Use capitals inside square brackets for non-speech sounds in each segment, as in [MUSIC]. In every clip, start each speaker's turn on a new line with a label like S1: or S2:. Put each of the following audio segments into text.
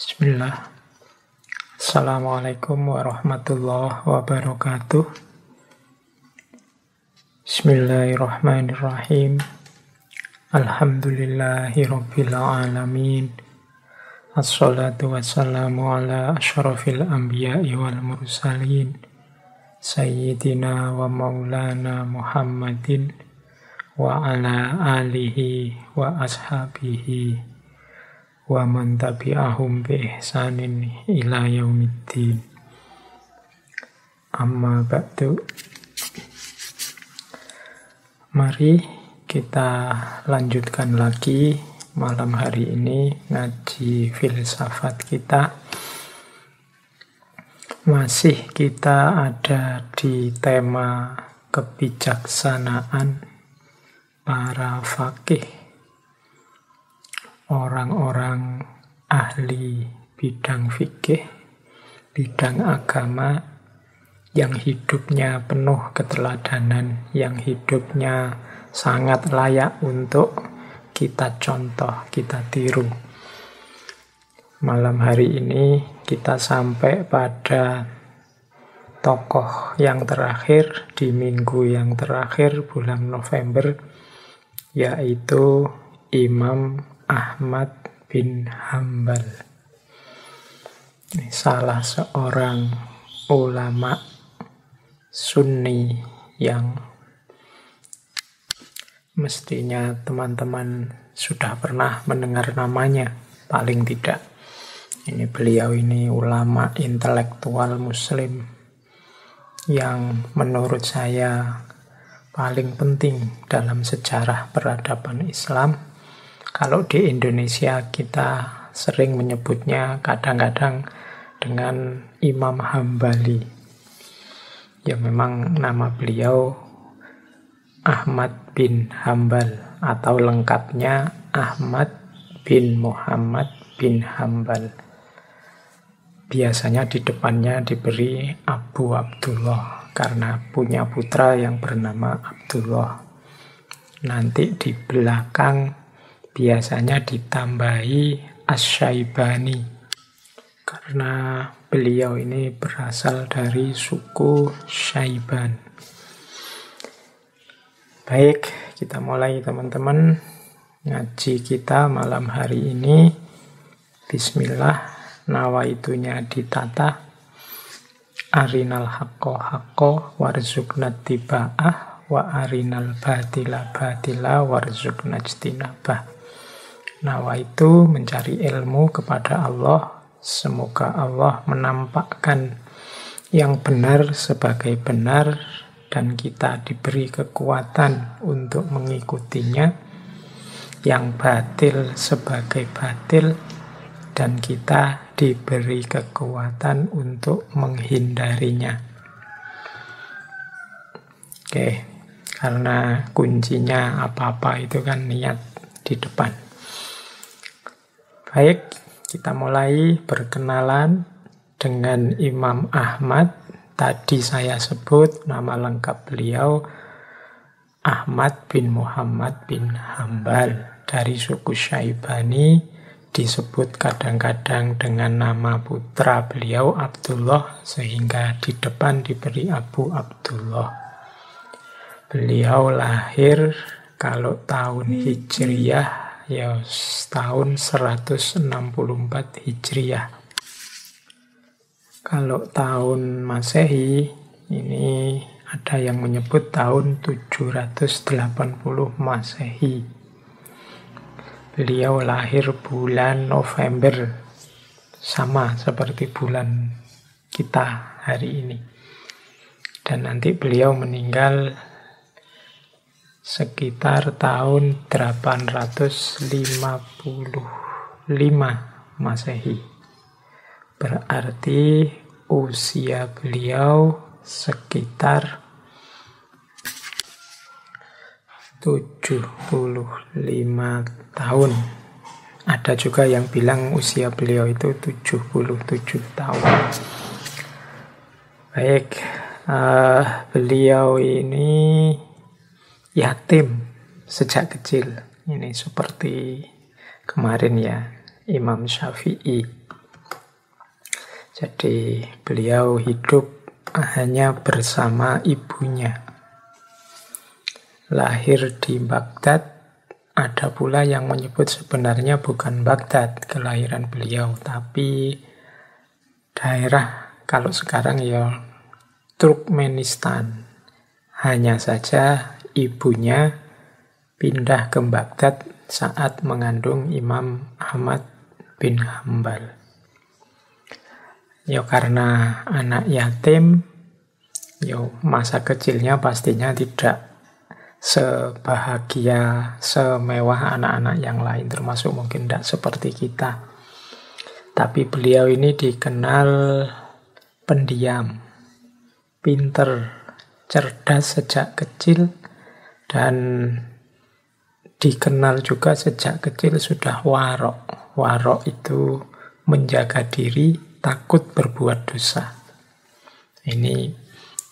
S1: Bismillah. Assalamualaikum warahmatullahi wabarakatuh. Bismillahirrahmanirrahim. Alhamdulillahi rabbil alamin. Assalatu wassalamu ala ashrafil anbiya'i wal mursalin. Sayyidina wa maulana Muhammadin wa ala alihi wa ashabihi wa man tabi'ahum bi ihsanin ila yaumiddin. Amma ba'du. Mari kita lanjutkan lagi malam hari ini ngaji filsafat kita. Masih kita ada di tema kebijaksanaan para fakih orang-orang ahli bidang fikih, bidang agama yang hidupnya penuh keteladanan, yang hidupnya sangat layak untuk kita contoh, kita tiru. Malam hari ini kita sampai pada tokoh yang terakhir di minggu yang terakhir bulan November, yaitu Imam Ahmad bin Hambal. Salah seorang ulama sunni yang mestinya teman-teman sudah pernah mendengar namanya, paling tidak. Ini beliau ini ulama intelektual muslim yang menurut saya paling penting dalam sejarah peradaban Islam kalau di Indonesia kita sering menyebutnya kadang-kadang dengan Imam Hambali. Ya memang nama beliau Ahmad bin Hambal atau lengkapnya Ahmad bin Muhammad bin Hambal. Biasanya di depannya diberi Abu Abdullah karena punya putra yang bernama Abdullah. Nanti di belakang biasanya ditambahi Asyaibani karena beliau ini berasal dari suku Syaiban. Baik, kita mulai teman-teman ngaji kita malam hari ini. Bismillah, nawaitunya ditata. Arinal hakko hakko warzukna tiba'ah wa arinal batila batila warzukna jtinabah. Nawa itu mencari ilmu kepada Allah. Semoga Allah menampakkan yang benar sebagai benar dan kita diberi kekuatan untuk mengikutinya. Yang batil sebagai batil dan kita diberi kekuatan untuk menghindarinya. Oke, karena kuncinya apa-apa itu kan niat di depan. Baik, kita mulai berkenalan dengan Imam Ahmad. Tadi saya sebut nama lengkap beliau Ahmad bin Muhammad bin Hambal dari suku Syaibani disebut kadang-kadang dengan nama putra beliau Abdullah sehingga di depan diberi Abu Abdullah. Beliau lahir kalau tahun Hijriyah ya tahun 164 Hijriah. Kalau tahun Masehi ini ada yang menyebut tahun 780 Masehi. Beliau lahir bulan November sama seperti bulan kita hari ini. Dan nanti beliau meninggal sekitar tahun 855 Masehi. Berarti usia beliau sekitar 75 tahun. Ada juga yang bilang usia beliau itu 77 tahun. Baik, uh, beliau ini yatim sejak kecil. Ini seperti kemarin ya, Imam Syafi'i. Jadi beliau hidup hanya bersama ibunya. Lahir di Baghdad, ada pula yang menyebut sebenarnya bukan Baghdad kelahiran beliau, tapi daerah kalau sekarang ya Turkmenistan. Hanya saja ibunya pindah ke Baghdad saat mengandung Imam Ahmad bin Hambal. Ya karena anak yatim, ya masa kecilnya pastinya tidak sebahagia, semewah anak-anak yang lain, termasuk mungkin tidak seperti kita. Tapi beliau ini dikenal pendiam, pinter, cerdas sejak kecil, dan dikenal juga sejak kecil sudah warok. Warok itu menjaga diri takut berbuat dosa. Ini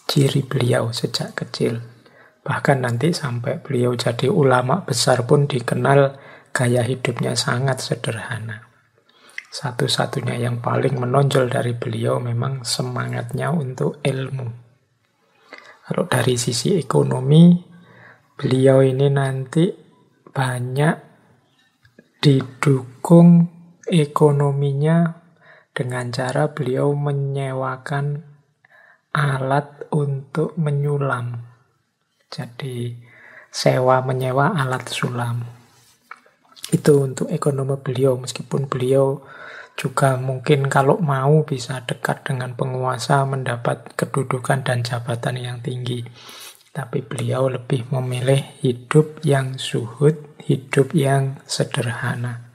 S1: ciri beliau sejak kecil. Bahkan nanti sampai beliau jadi ulama besar pun dikenal gaya hidupnya sangat sederhana. Satu-satunya yang paling menonjol dari beliau memang semangatnya untuk ilmu. Kalau dari sisi ekonomi, beliau ini nanti banyak didukung ekonominya dengan cara beliau menyewakan alat untuk menyulam. Jadi sewa menyewa alat sulam. Itu untuk ekonomi beliau meskipun beliau juga mungkin kalau mau bisa dekat dengan penguasa mendapat kedudukan dan jabatan yang tinggi. Tapi beliau lebih memilih hidup yang suhud, hidup yang sederhana.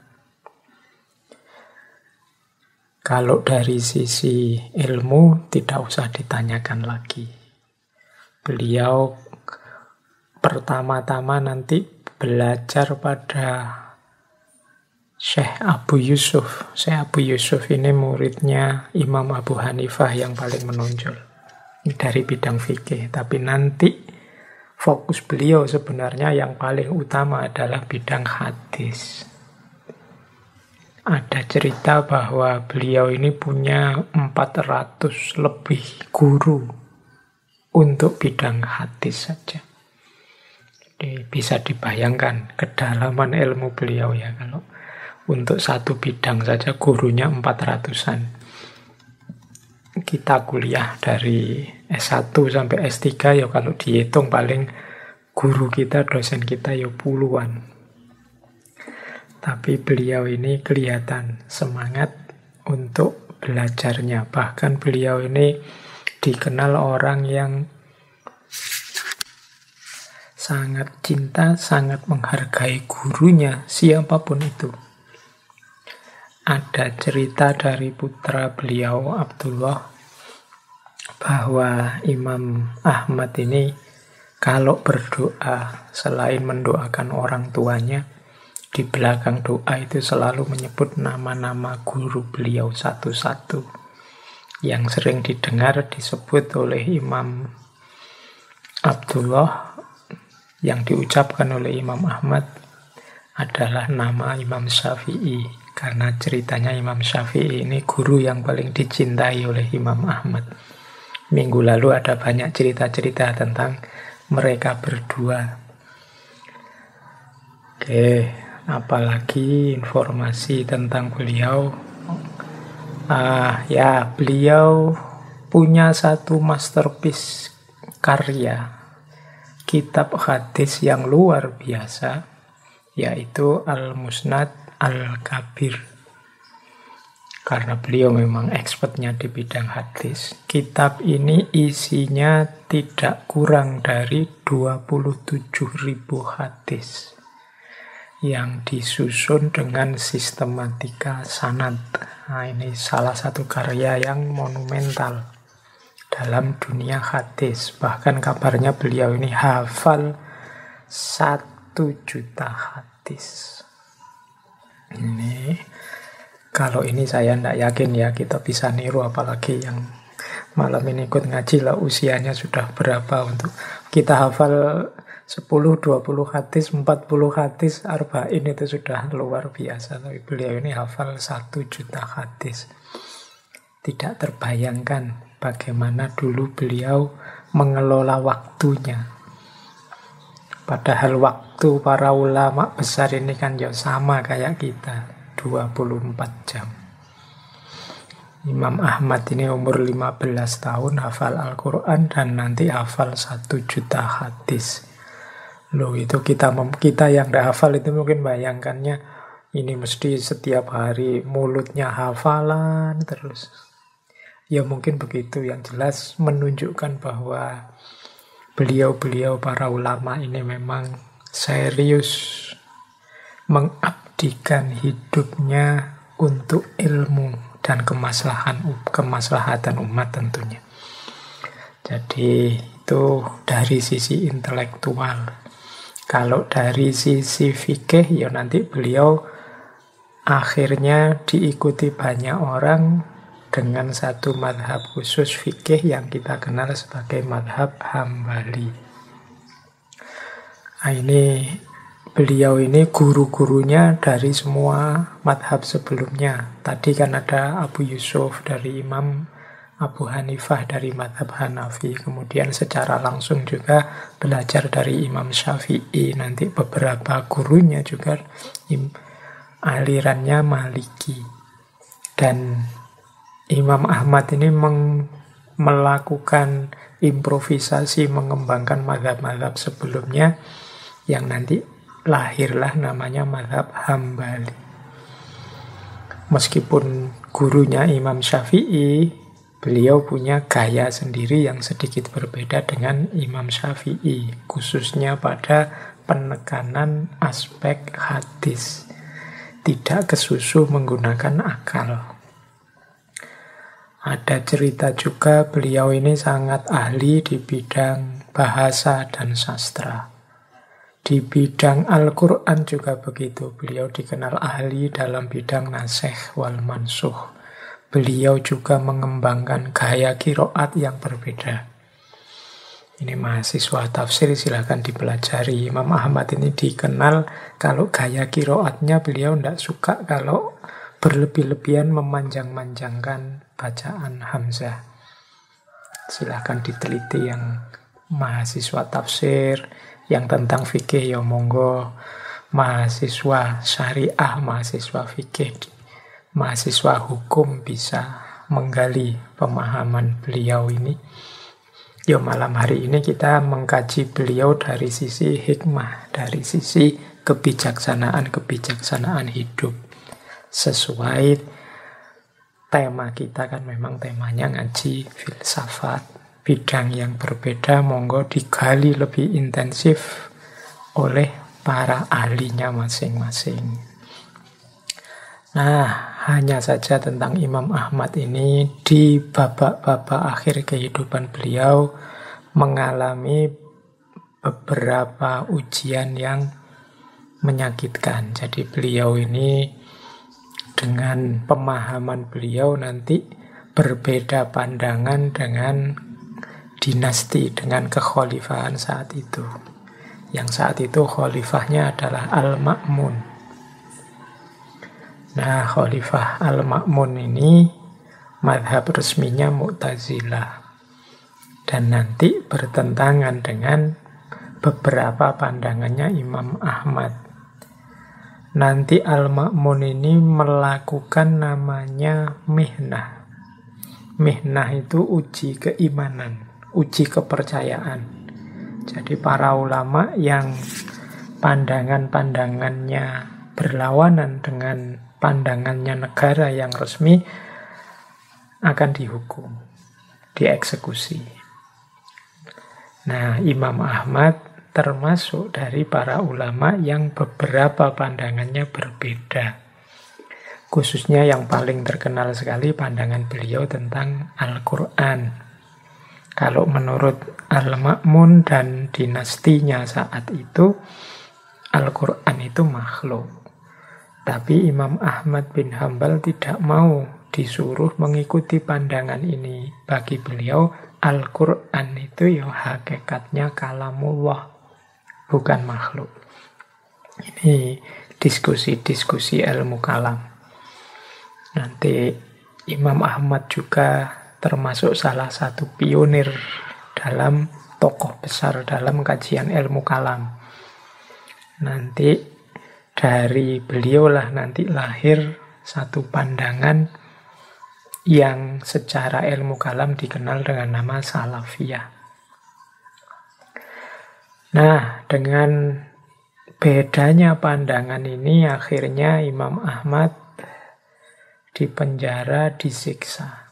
S1: Kalau dari sisi ilmu tidak usah ditanyakan lagi. Beliau pertama-tama nanti belajar pada Syekh Abu Yusuf. Syekh Abu Yusuf ini muridnya Imam Abu Hanifah yang paling menonjol. Dari bidang fikih. Tapi nanti fokus beliau sebenarnya yang paling utama adalah bidang hadis ada cerita bahwa beliau ini punya 400 lebih guru untuk bidang hadis saja. Jadi bisa dibayangkan kedalaman ilmu beliau ya kalau untuk satu bidang saja gurunya 400-an. Kita kuliah dari S1 sampai S3 ya kalau dihitung paling guru kita, dosen kita ya puluhan. Tapi beliau ini kelihatan semangat untuk belajarnya. Bahkan beliau ini dikenal orang yang sangat cinta, sangat menghargai gurunya, siapa pun itu. Ada cerita dari putra beliau, Abdullah, bahwa Imam Ahmad ini kalau berdoa, selain mendoakan orang tuanya, di belakang doa itu selalu menyebut nama-nama guru beliau satu-satu. Yang sering didengar disebut oleh Imam Abdullah yang diucapkan oleh Imam Ahmad adalah nama Imam Syafi'i karena ceritanya Imam Syafi'i ini guru yang paling dicintai oleh Imam Ahmad. Minggu lalu ada banyak cerita-cerita tentang mereka berdua. Oke, apalagi informasi tentang beliau. Ah, ya, beliau punya satu masterpiece karya kitab hadis yang luar biasa yaitu Al-Musnad Al-Kabir. Karena beliau memang expertnya di bidang hadis. Kitab ini isinya tidak kurang dari 27.000 hadis yang disusun dengan sistematika sanad. Nah, ini salah satu karya yang monumental dalam dunia hadis. Bahkan kabarnya beliau ini hafal satu juta hadis. Ini kalau ini saya tidak yakin ya kita bisa niru apalagi yang malam ini ikut ngaji lah usianya sudah berapa untuk kita hafal 10, 20 hadis, 40 hadis, arba'in itu sudah luar biasa. Tapi beliau ini hafal 1 juta hadis. tidak terbayangkan bagaimana dulu beliau mengelola waktunya. Padahal waktu para ulama besar ini kan ya sama kayak kita, 24 jam. Imam Ahmad ini umur 15 tahun hafal Al-Quran dan nanti hafal satu juta hadis. Loh itu kita kita yang tidak hafal itu mungkin bayangkannya ini mesti setiap hari mulutnya hafalan terus. Ya mungkin begitu yang jelas menunjukkan bahwa beliau-beliau para ulama ini memang serius mengabdikan hidupnya untuk ilmu dan kemaslahan kemaslahatan umat tentunya. Jadi itu dari sisi intelektual. Kalau dari sisi fikih ya nanti beliau akhirnya diikuti banyak orang dengan satu madhab khusus fikih yang kita kenal sebagai madhab hambali. Nah, ini beliau ini guru-gurunya dari semua madhab sebelumnya. Tadi kan ada Abu Yusuf dari Imam Abu Hanifah dari madhab Hanafi. Kemudian secara langsung juga belajar dari Imam Syafi'i. Nanti beberapa gurunya juga alirannya Maliki. Dan Imam Ahmad ini meng melakukan improvisasi mengembangkan madhab-madhab sebelumnya yang nanti lahirlah namanya madhab Hambali. Meskipun gurunya Imam Syafi'i, beliau punya gaya sendiri yang sedikit berbeda dengan Imam Syafi'i, khususnya pada penekanan aspek hadis. Tidak kesusu menggunakan akal. Ada cerita juga beliau ini sangat ahli di bidang bahasa dan sastra. Di bidang Al-Quran juga begitu. Beliau dikenal ahli dalam bidang nasih wal mansuh. Beliau juga mengembangkan gaya kiroat yang berbeda. Ini mahasiswa tafsir silahkan dipelajari. Imam Ahmad ini dikenal kalau gaya kiroatnya beliau tidak suka kalau berlebih-lebihan memanjang-manjangkan bacaan Hamzah. Silahkan diteliti yang mahasiswa tafsir, yang tentang fikih ya monggo mahasiswa syariah, mahasiswa fikih, mahasiswa hukum bisa menggali pemahaman beliau ini. Ya malam hari ini kita mengkaji beliau dari sisi hikmah, dari sisi kebijaksanaan-kebijaksanaan hidup. Sesuai tema kita kan memang temanya ngaji filsafat bidang yang berbeda monggo digali lebih intensif oleh para ahlinya masing-masing. Nah, hanya saja tentang Imam Ahmad ini di babak-babak akhir kehidupan beliau mengalami beberapa ujian yang menyakitkan. Jadi beliau ini dengan pemahaman beliau nanti berbeda pandangan dengan dinasti dengan kekhalifahan saat itu. Yang saat itu khalifahnya adalah Al-Ma'mun. Nah, khalifah Al-Ma'mun ini madhab resminya Mu'tazilah. Dan nanti bertentangan dengan beberapa pandangannya Imam Ahmad. Nanti Al-Ma'mun ini melakukan namanya mihnah. Mihnah itu uji keimanan uji kepercayaan. Jadi para ulama yang pandangan-pandangannya berlawanan dengan pandangannya negara yang resmi akan dihukum, dieksekusi. Nah, Imam Ahmad termasuk dari para ulama yang beberapa pandangannya berbeda. Khususnya yang paling terkenal sekali pandangan beliau tentang Al-Quran. Kalau menurut Al-Ma'mun dan dinastinya saat itu, Al-Quran itu makhluk. Tapi Imam Ahmad bin Hambal tidak mau disuruh mengikuti pandangan ini. Bagi beliau, Al-Quran itu ya hakikatnya kalamullah, bukan makhluk. Ini diskusi-diskusi ilmu kalam. Nanti Imam Ahmad juga termasuk salah satu pionir dalam tokoh besar dalam kajian ilmu kalam. Nanti dari beliau lah nanti lahir satu pandangan yang secara ilmu kalam dikenal dengan nama salafiyah. Nah, dengan bedanya pandangan ini akhirnya Imam Ahmad dipenjara, disiksa.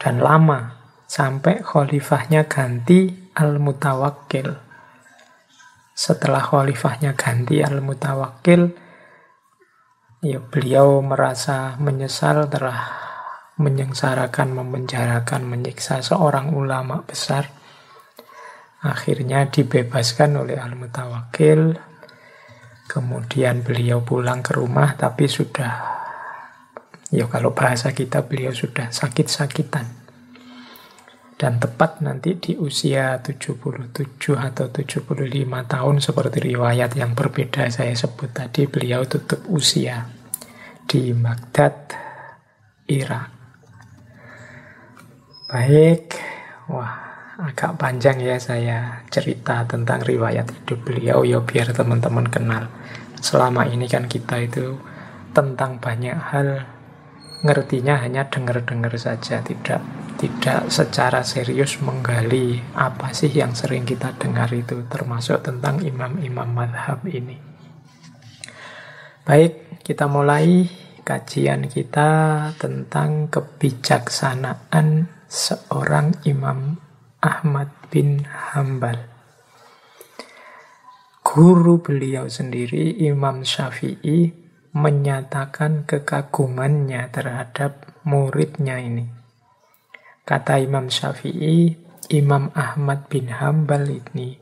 S1: Dan lama sampai khalifahnya ganti Al-Mutawakkil. Setelah khalifahnya ganti Al-Mutawakkil, ya beliau merasa menyesal telah menyengsarakan, memenjarakan, menyiksa seorang ulama besar. Akhirnya dibebaskan oleh Al-Mutawakkil. Kemudian beliau pulang ke rumah tapi sudah, ya kalau bahasa kita beliau sudah sakit-sakitan dan tepat nanti di usia 77 atau 75 tahun seperti riwayat yang berbeda saya sebut tadi beliau tutup usia di Baghdad, Irak. Baik, wah agak panjang ya saya cerita tentang riwayat hidup beliau ya biar teman-teman kenal. Selama ini kan kita itu tentang banyak hal ngertinya hanya dengar-dengar saja, tidak tidak secara serius menggali apa sih yang sering kita dengar itu, termasuk tentang imam-imam madhab ini. Baik, kita mulai kajian kita tentang kebijaksanaan seorang Imam Ahmad bin Hambal. Guru beliau sendiri, Imam Syafi'i, menyatakan kekagumannya terhadap muridnya ini. Kata Imam Syafi'i, Imam Ahmad bin Hambal ini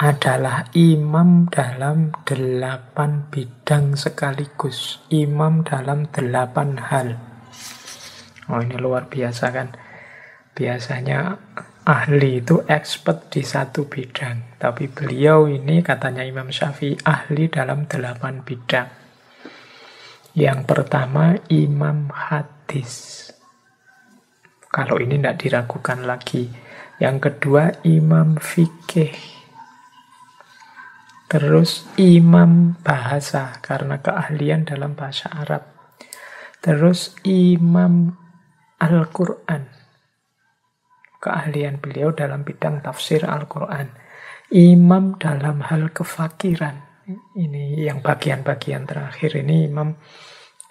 S1: adalah imam dalam delapan bidang sekaligus. Imam dalam delapan hal. Oh ini luar biasa kan. Biasanya ahli itu expert di satu bidang. Tapi beliau ini katanya Imam Syafi'i ahli dalam delapan bidang. Yang pertama imam hadis. Kalau ini tidak diragukan lagi. Yang kedua imam fikih. Terus imam bahasa karena keahlian dalam bahasa Arab. Terus imam Al-Quran. Keahlian beliau dalam bidang tafsir Al-Quran. Imam dalam hal kefakiran ini yang bagian-bagian terakhir ini Imam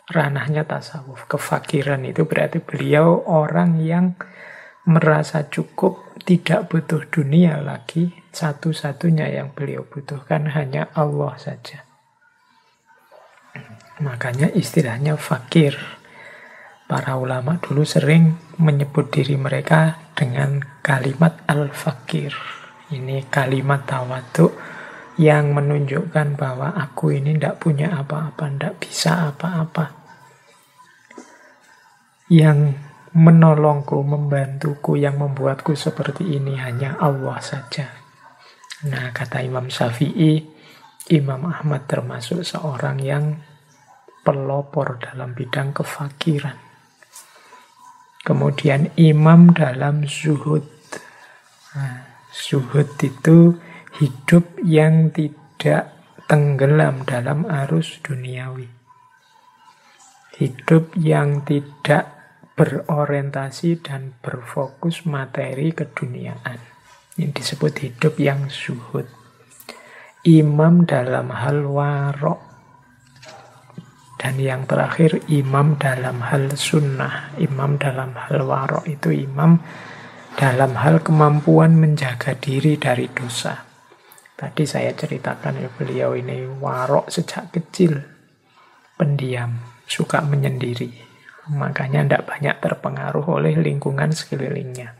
S1: ranahnya tasawuf. Kefakiran itu berarti beliau orang yang merasa cukup, tidak butuh dunia lagi. Satu-satunya yang beliau butuhkan hanya Allah saja. Makanya istilahnya fakir. Para ulama dulu sering menyebut diri mereka dengan kalimat al-fakir. Ini kalimat tawaduk yang menunjukkan bahwa aku ini tidak punya apa-apa, tidak bisa apa-apa. Yang menolongku, membantuku, yang membuatku seperti ini hanya Allah saja. Nah, kata Imam Syafi'i, Imam Ahmad termasuk seorang yang pelopor dalam bidang kefakiran. Kemudian imam dalam zuhud. Nah, zuhud itu hidup yang tidak tenggelam dalam arus duniawi. Hidup yang tidak berorientasi dan berfokus materi keduniaan. Ini disebut hidup yang suhud. Imam dalam hal warok. Dan yang terakhir imam dalam hal sunnah. Imam dalam hal warok itu imam dalam hal kemampuan menjaga diri dari dosa. Tadi saya ceritakan ya beliau ini warok sejak kecil, pendiam, suka menyendiri. Makanya tidak banyak terpengaruh oleh lingkungan sekelilingnya.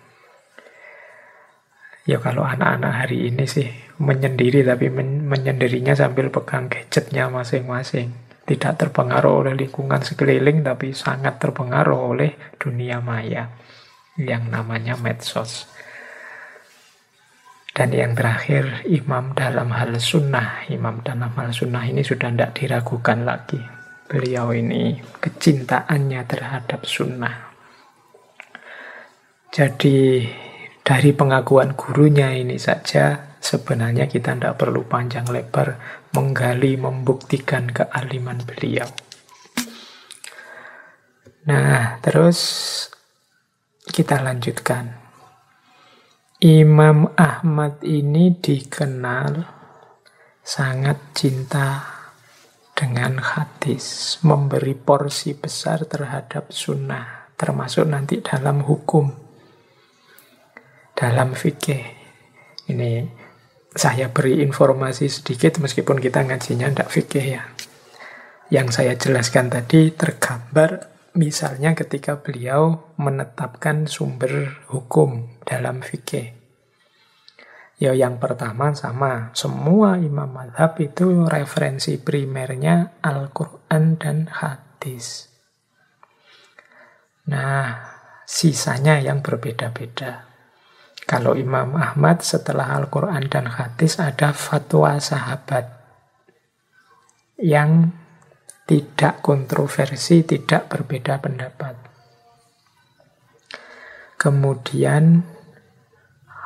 S1: Ya kalau anak-anak hari ini sih menyendiri tapi men menyendirinya sambil pegang gadgetnya masing-masing. Tidak terpengaruh oleh lingkungan sekeliling tapi sangat terpengaruh oleh dunia maya yang namanya medsos. Dan yang terakhir, imam dalam hal sunnah. Imam dalam hal sunnah ini sudah tidak diragukan lagi. beliau ini, kecintaannya terhadap sunnah. Jadi dari pengakuan gurunya ini saja sebenarnya kita tidak perlu panjang lebar menggali, membuktikan kealiman beliau. Nah, terus kita lanjutkan. Imam Ahmad ini dikenal sangat cinta dengan hadis, memberi porsi besar terhadap sunnah, termasuk nanti dalam hukum, dalam fikih. Ini saya beri informasi sedikit meskipun kita ngajinya tidak fikih ya. Yang saya jelaskan tadi tergambar misalnya ketika beliau menetapkan sumber hukum dalam fikih. Ya yang pertama sama, semua imam madhab itu referensi primernya Al-Quran dan hadis. Nah, sisanya yang berbeda-beda. Kalau Imam Ahmad setelah Al-Quran dan hadis ada fatwa sahabat yang tidak kontroversi, tidak berbeda pendapat. Kemudian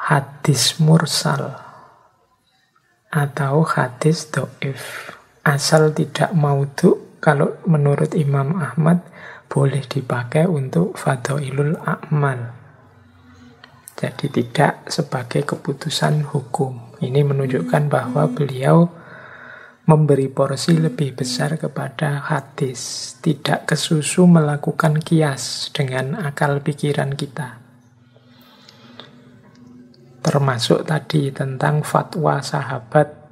S1: hadis mursal atau hadis do'if. Asal tidak maudhu, kalau menurut Imam Ahmad, boleh dipakai untuk fadoilul a'mal. Jadi tidak sebagai keputusan hukum. Ini menunjukkan bahwa beliau memberi porsi lebih besar kepada hadis. Tidak kesusu melakukan kias dengan akal pikiran kita. Termasuk tadi tentang fatwa sahabat.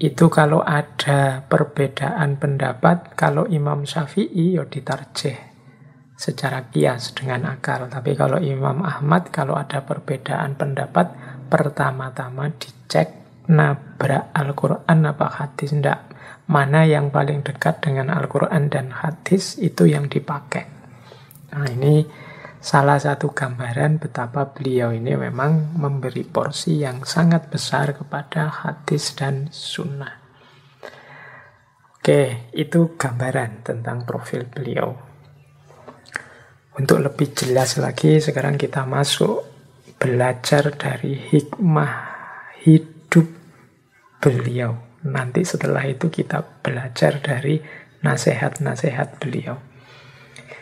S1: Itu kalau ada perbedaan pendapat, kalau Imam Syafi'i ya ditarjeh secara kias dengan akal. Tapi kalau Imam Ahmad, kalau ada perbedaan pendapat, pertama-tama dicek nabrak Al-Quran apa hadis. Tidak. Mana yang paling dekat dengan Al-Quran dan hadis, itu yang dipakai. Nah ini salah satu gambaran betapa beliau ini memang memberi porsi yang sangat besar kepada hadis dan sunnah. Oke, itu gambaran tentang profil beliau. Untuk lebih jelas lagi, sekarang kita masuk belajar dari hikmah hidup beliau. Nanti setelah itu kita belajar dari nasihat-nasihat beliau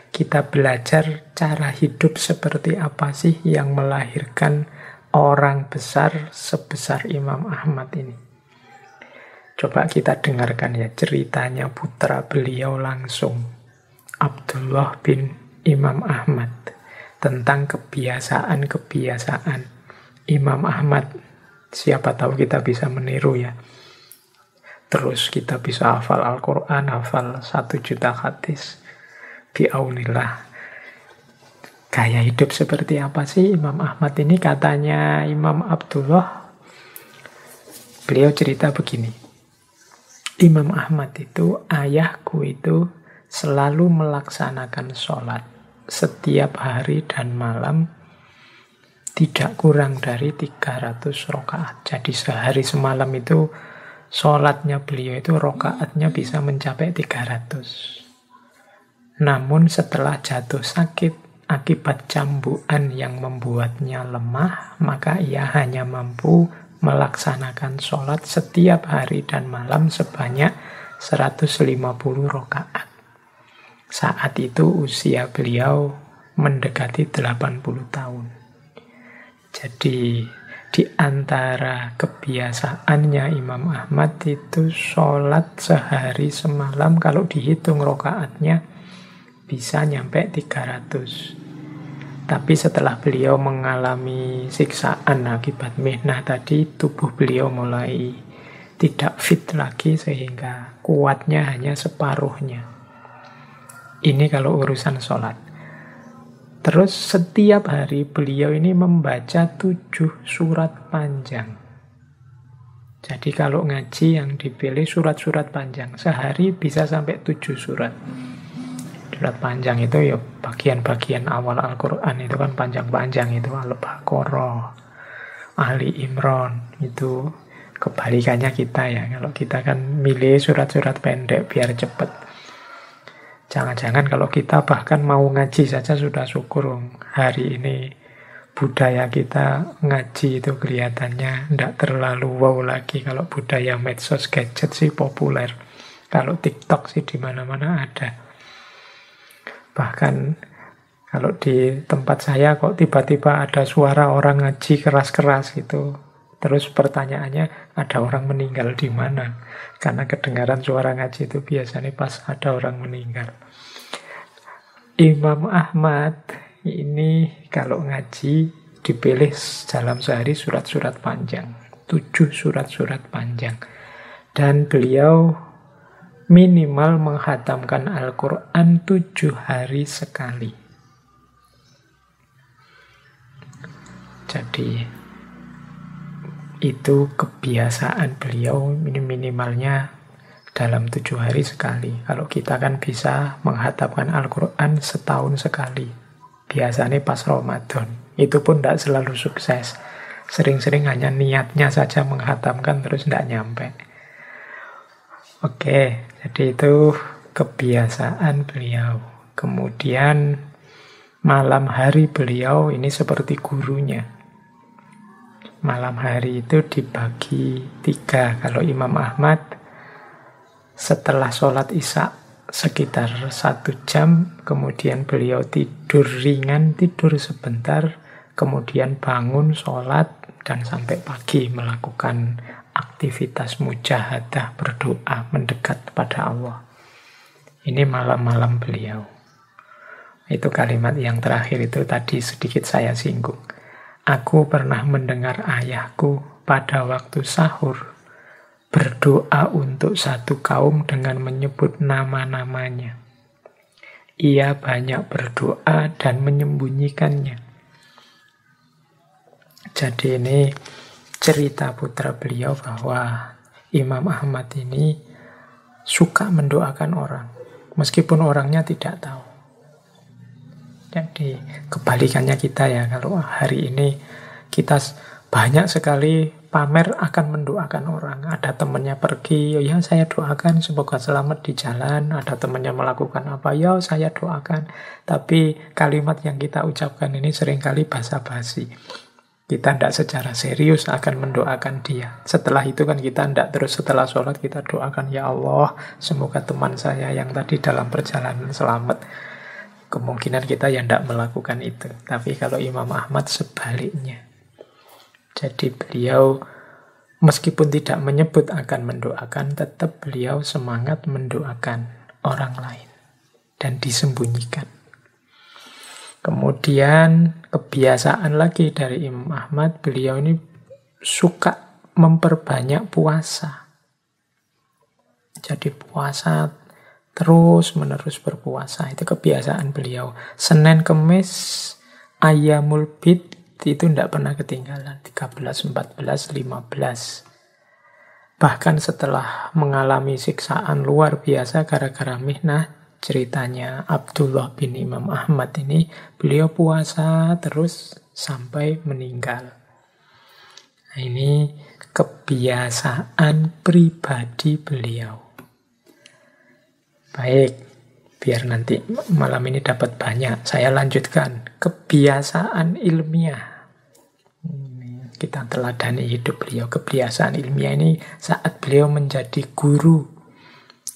S1: kita belajar cara hidup seperti apa sih yang melahirkan orang besar sebesar Imam Ahmad ini. Coba kita dengarkan ya ceritanya putra beliau langsung, Abdullah bin Imam Ahmad, tentang kebiasaan-kebiasaan Imam Ahmad. Siapa tahu kita bisa meniru ya. Terus kita bisa hafal Al-Quran, hafal satu juta hadis biaunillah. Gaya hidup seperti apa sih Imam Ahmad ini? Katanya Imam Abdullah, beliau cerita begini. Imam Ahmad itu, ayahku itu selalu melaksanakan sholat setiap hari dan malam tidak kurang dari 300 rokaat. Jadi sehari semalam itu sholatnya beliau itu rokaatnya bisa mencapai 300. Namun setelah jatuh sakit akibat cambukan yang membuatnya lemah, maka ia hanya mampu melaksanakan sholat setiap hari dan malam sebanyak 150 rokaat. Saat itu usia beliau mendekati 80 tahun. Jadi di antara kebiasaannya Imam Ahmad itu sholat sehari semalam kalau dihitung rokaatnya bisa nyampe 300. Tapi setelah beliau mengalami siksaan akibat mihnah tadi, tubuh beliau mulai tidak fit lagi sehingga kuatnya hanya separuhnya. Ini kalau urusan sholat. Terus setiap hari beliau ini membaca tujuh surat panjang. Jadi kalau ngaji yang dipilih surat-surat panjang. Sehari bisa sampai tujuh surat surat panjang itu ya bagian-bagian awal Al-Quran itu kan panjang-panjang itu Al-Baqarah, Ali Imran itu kebalikannya kita ya. Kalau kita kan milih surat-surat pendek biar cepat. Jangan-jangan kalau kita bahkan mau ngaji saja sudah syukur hari ini budaya kita ngaji itu kelihatannya tidak terlalu wow lagi kalau budaya medsos gadget sih populer. Kalau TikTok sih di mana-mana ada. Bahkan kalau di tempat saya kok tiba-tiba ada suara orang ngaji keras-keras gitu. Terus pertanyaannya, ada orang meninggal di mana? Karena kedengaran suara ngaji itu biasanya pas ada orang meninggal. Imam Ahmad ini kalau ngaji dipilih dalam sehari surat-surat panjang. Tujuh surat-surat panjang. Dan beliau minimal menghatamkan Al-Quran tujuh hari sekali. Jadi itu kebiasaan beliau ini minimalnya dalam tujuh hari sekali. Kalau kita kan bisa menghadapkan Al-Quran setahun sekali. Biasanya pas Ramadan. Itu pun tidak selalu sukses. Sering-sering hanya niatnya saja menghatamkan terus tidak nyampe. Oke, jadi itu kebiasaan beliau. Kemudian malam hari beliau ini seperti gurunya malam hari itu dibagi tiga. Kalau Imam Ahmad setelah sholat isya sekitar satu jam, kemudian beliau tidur ringan, tidur sebentar, kemudian bangun sholat dan sampai pagi melakukan aktivitas mujahadah berdoa mendekat pada Allah. Ini malam-malam beliau. Itu kalimat yang terakhir itu tadi sedikit saya singgung. Aku pernah mendengar ayahku pada waktu sahur berdoa untuk satu kaum dengan menyebut nama-namanya. Ia banyak berdoa dan menyembunyikannya. Jadi ini cerita putra beliau bahwa Imam Ahmad ini suka mendoakan orang, meskipun orangnya tidak tahu. Jadi kebalikannya kita ya kalau hari ini kita banyak sekali pamer akan mendoakan orang. Ada temannya pergi, ya saya doakan semoga selamat di jalan. Ada temannya melakukan apa, ya saya doakan. Tapi kalimat yang kita ucapkan ini sering kali basa-basi. Kita tidak secara serius akan mendoakan dia. Setelah itu kan kita tidak terus setelah sholat kita doakan, ya Allah semoga teman saya yang tadi dalam perjalanan selamat kemungkinan kita yang tidak melakukan itu. Tapi kalau Imam Ahmad sebaliknya. Jadi beliau meskipun tidak menyebut akan mendoakan, tetap beliau semangat mendoakan orang lain dan disembunyikan. Kemudian kebiasaan lagi dari Imam Ahmad, beliau ini suka memperbanyak puasa. Jadi puasa terus menerus berpuasa. Itu kebiasaan beliau. Senin Kemis ayamul bid itu tidak pernah ketinggalan. 13, 14, 15 bahkan setelah mengalami siksaan luar biasa gara-gara mihnah ceritanya Abdullah bin Imam Ahmad ini beliau puasa terus sampai meninggal. Nah, ini kebiasaan pribadi beliau Baik, biar nanti malam ini dapat banyak. Saya lanjutkan. Kebiasaan ilmiah. Kita teladani hidup beliau. Kebiasaan ilmiah ini saat beliau menjadi guru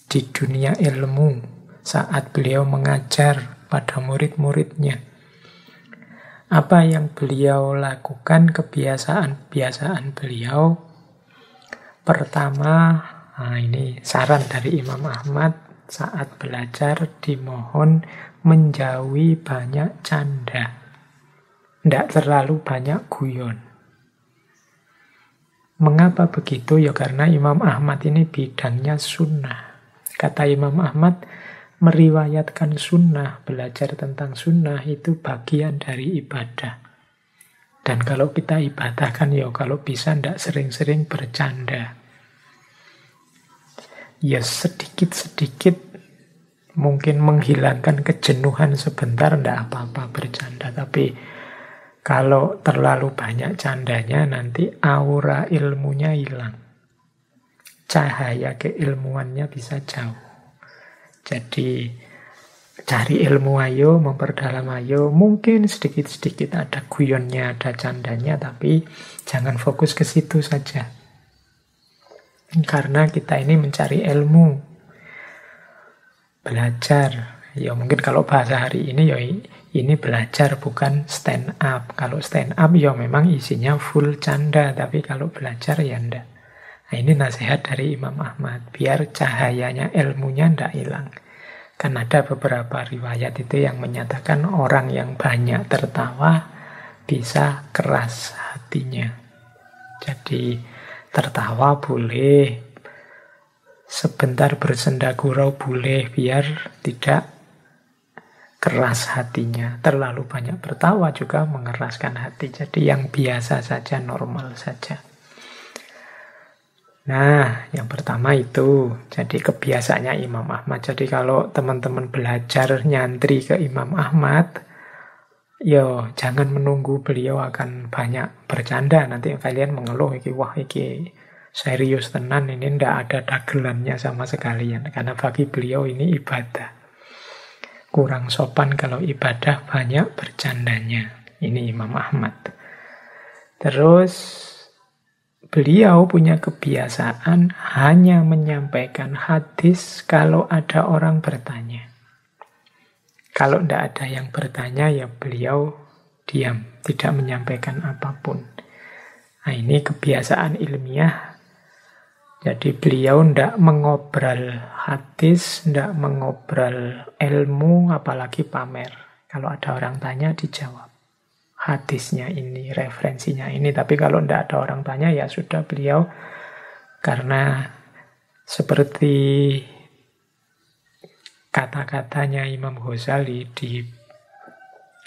S1: di dunia ilmu. Saat beliau mengajar pada murid-muridnya. Apa yang beliau lakukan, kebiasaan-kebiasaan beliau. Pertama, nah ini saran dari Imam Ahmad, saat belajar dimohon menjauhi banyak canda. Tidak terlalu banyak guyon. Mengapa begitu? Ya karena Imam Ahmad ini bidangnya sunnah. Kata Imam Ahmad, meriwayatkan sunnah, belajar tentang sunnah itu bagian dari ibadah. Dan kalau kita ibadahkan ya kalau bisa tidak sering-sering bercanda ya sedikit-sedikit mungkin menghilangkan kejenuhan sebentar ndak apa-apa bercanda tapi kalau terlalu banyak candanya nanti aura ilmunya hilang cahaya keilmuannya bisa jauh jadi cari ilmu ayo, memperdalam ayo. Mungkin sedikit-sedikit ada guyonnya, ada candanya, tapi jangan fokus ke situ saja. Karena kita ini mencari ilmu, belajar. Ya mungkin kalau bahasa hari ini ya ini belajar bukan stand up. Kalau stand up ya memang isinya full canda, tapi kalau belajar ya enggak. Nah ini nasihat dari Imam Ahmad, biar cahayanya ilmunya ndak hilang. Kan ada beberapa riwayat itu yang menyatakan orang yang banyak tertawa bisa keras hatinya. Jadi tertawa boleh, sebentar bersenda gurau boleh, biar tidak keras hatinya. Terlalu banyak bertawa juga mengeraskan hati. Jadi yang biasa saja, normal saja. Nah, yang pertama itu, jadi kebiasaannya Imam Ahmad. Jadi kalau teman-teman belajar nyantri ke Imam Ahmad, yo jangan menunggu beliau akan banyak bercanda. Nanti kalian mengeluh, iki wah iki serius tenan, ini ndak ada dagelannya sama sekalian. Karena bagi beliau ini ibadah. Kurang sopan kalau ibadah banyak bercandanya. Ini Imam Ahmad. Terus Beliau punya kebiasaan hanya menyampaikan hadis kalau ada orang bertanya. Kalau tidak ada yang bertanya, ya beliau diam, tidak menyampaikan apa pun. Nah, ini kebiasaan ilmiah. Jadi beliau tidak mengobrol hadis, tidak mengobrol ilmu, apalagi pamer. Kalau ada orang tanya, dijawab hadisnya ini, referensinya ini. Tapi kalau tidak ada orang tanya, ya sudah beliau karena seperti kata-katanya Imam Ghazali di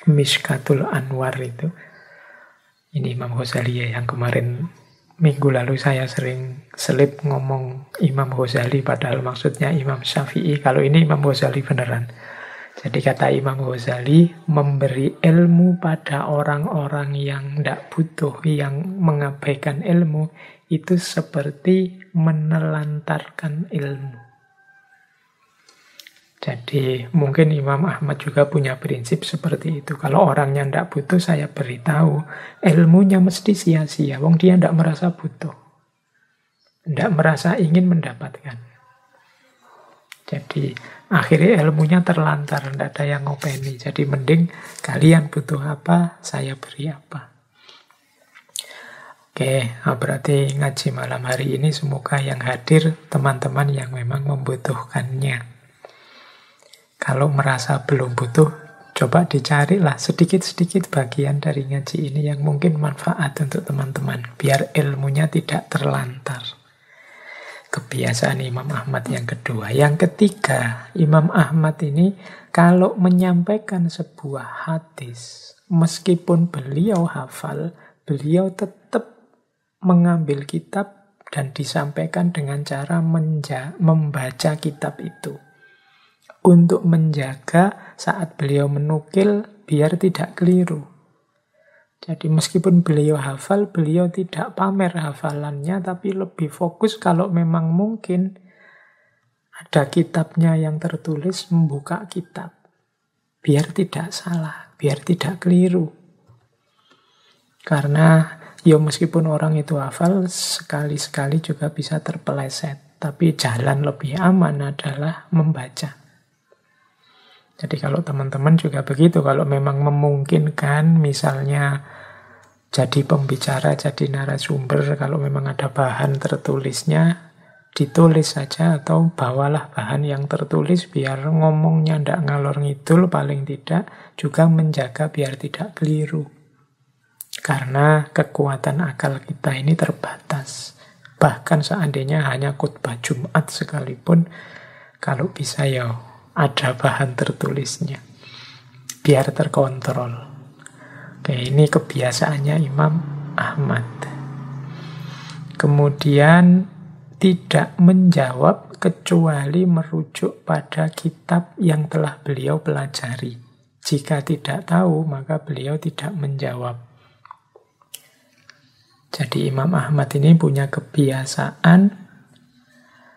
S1: Mishkatul Anwar itu. Ini Imam Ghazali ya yang kemarin minggu lalu saya sering selip ngomong Imam Ghazali padahal maksudnya Imam Syafi'i. Kalau ini Imam Ghazali beneran. Jadi kata Imam Ghazali, memberi ilmu pada orang-orang yang tidak butuh, yang mengabaikan ilmu, itu seperti menelantarkan ilmu. Jadi mungkin Imam Ahmad juga punya prinsip seperti itu. Kalau orangnya tidak butuh, saya beritahu, ilmunya mesti sia-sia. Wong dia tidak merasa butuh. Tidak merasa ingin mendapatkan. Jadi akhirnya ilmunya terlantar, tidak ada yang ngopeni. Jadi mending kalian butuh apa, saya beri apa. Oke, nah berarti ngaji malam hari ini semoga yang hadir teman-teman yang memang membutuhkannya. Kalau merasa belum butuh, coba dicarilah sedikit-sedikit bagian dari ngaji ini yang mungkin manfaat untuk teman-teman. Biar ilmunya tidak terlantar kebiasaan Imam Ahmad yang kedua. Yang ketiga, Imam Ahmad ini kalau menyampaikan sebuah hadis, meskipun beliau hafal, beliau tetap mengambil kitab dan disampaikan dengan cara membaca kitab itu. Untuk menjaga saat beliau menukil biar tidak keliru. Jadi meskipun beliau hafal, beliau tidak pamer hafalannya, tapi lebih fokus kalau memang mungkin ada kitabnya yang tertulis, membuka kitab. Biar tidak salah, biar tidak keliru. Karena ya meskipun orang itu hafal, sekali-sekali juga bisa terpeleset. Tapi jalan lebih aman adalah membaca. Jadi kalau teman-teman juga begitu, kalau memang memungkinkan misalnya jadi pembicara, jadi narasumber. Kalau memang ada bahan tertulisnya, ditulis saja atau bawalah bahan yang tertulis biar ngomongnya ndak ngalor ngidul paling tidak juga menjaga biar tidak keliru. Karena kekuatan akal kita ini terbatas. Bahkan seandainya hanya khutbah Jumat sekalipun, kalau bisa ya ada bahan tertulisnya. Biar terkontrol. Oke, ini kebiasaannya Imam Ahmad. Kemudian tidak menjawab kecuali merujuk pada kitab yang telah beliau pelajari. Jika tidak tahu, maka beliau tidak menjawab. Jadi Imam Ahmad ini punya kebiasaan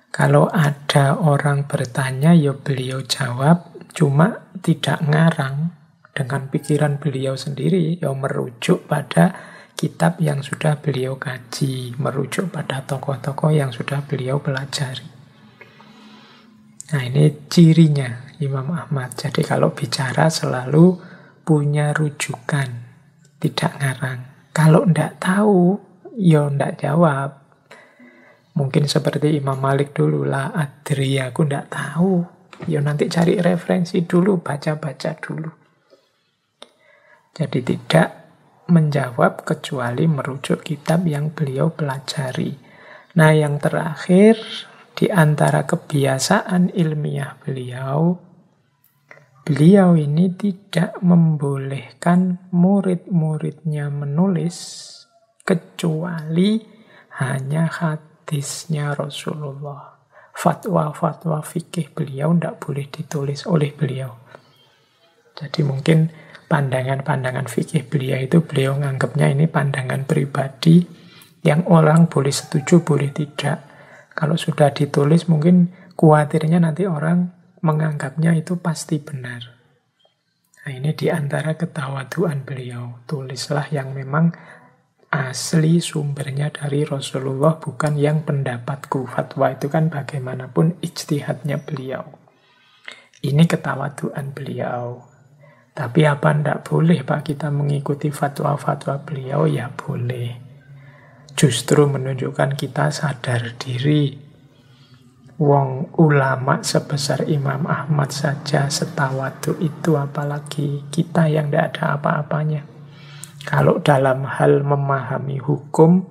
S1: kalau ada orang bertanya, ya beliau jawab. cuma tidak ngarang dengan pikiran beliau sendiri, yang merujuk pada kitab yang sudah beliau kaji, merujuk pada tokoh-tokoh yang sudah beliau pelajari. Nah ini cirinya Imam Ahmad. Jadi kalau bicara selalu punya rujukan, tidak ngarang. Kalau ndak tahu, ya ndak jawab. Mungkin seperti Imam Malik dulu lah, adri aku ndak tahu. Ya nanti cari referensi dulu, baca-baca dulu. Jadi tidak menjawab kecuali merujuk kitab yang beliau pelajari. Nah yang terakhir di antara kebiasaan ilmiah beliau, beliau ini tidak membolehkan murid-muridnya menulis kecuali hanya hadisnya Rasulullah. Fatwa-fatwa fikih beliau tidak boleh ditulis oleh beliau. Jadi mungkin pandangan-pandangan fikih beliau itu beliau menganggapnya ini pandangan pribadi yang orang boleh setuju, boleh tidak. Kalau sudah ditulis mungkin khawatirnya nanti orang menganggapnya itu pasti benar. Nah ini di antara ketawaduan beliau. Tulislah yang memang asli sumbernya dari Rasulullah bukan yang pendapatku. Fatwa itu kan bagaimanapun ijtihadnya beliau. Ini ketawaduan beliau. Tapi apa ndak boleh Pak kita mengikuti fatwa-fatwa beliau? Ya boleh justru menunjukkan kita sadar diri. Wong ulama sebesar Imam Ahmad saja setawadu itu apalagi kita yang tidak ada apa-apanya. Kalau dalam hal memahami hukum,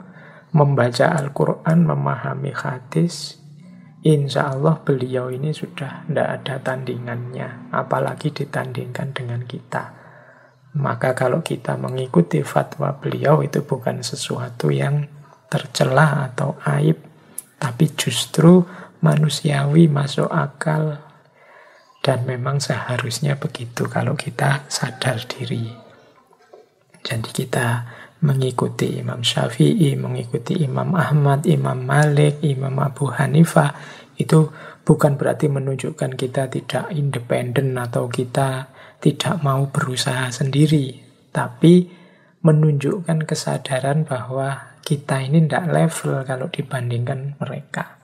S1: membaca Al-Quran, memahami hadis, insya Allah beliau ini sudah tidak ada tandingannya, apalagi ditandingkan dengan kita. Maka kalau kita mengikuti fatwa beliau itu bukan sesuatu yang tercela atau aib, tapi justru manusiawi masuk akal dan memang seharusnya begitu kalau kita sadar diri. Jadi kita mengikuti Imam Syafi'i, mengikuti Imam Ahmad, Imam Malik, Imam Abu Hanifah itu bukan berarti menunjukkan kita tidak independen atau kita tidak mau berusaha sendiri, tapi menunjukkan kesadaran bahwa kita ini tidak level kalau dibandingkan mereka.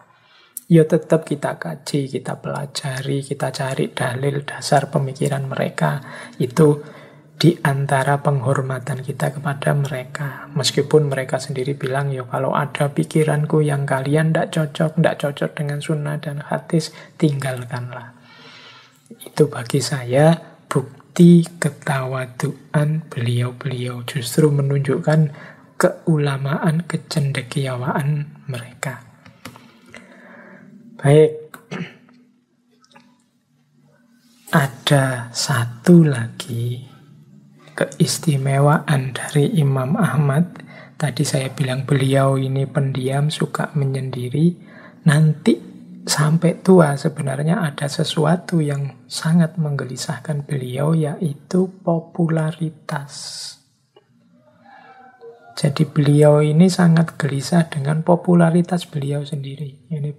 S1: Ya tetap kita kaji, kita pelajari, kita cari dalil dasar pemikiran mereka. Itu di antara penghormatan kita kepada mereka. Meskipun mereka sendiri bilang, ya kalau ada pikiranku yang kalian tidak cocok, tidak cocok dengan sunnah dan hadis, tinggalkanlah. Itu bagi saya bukti ketawaduan beliau-beliau. Justru menunjukkan keulamaan, kecendekiawaan mereka. Baik, [CLEARS THROAT] ada satu lagi keistimewaan dari Imam Ahmad. Tadi saya bilang beliau ini pendiam, suka menyendiri. Nanti sampai tua sebenarnya ada sesuatu yang sangat menggelisahkan beliau yaitu popularitas. Jadi beliau ini sangat gelisah dengan popularitas beliau sendiri. Ini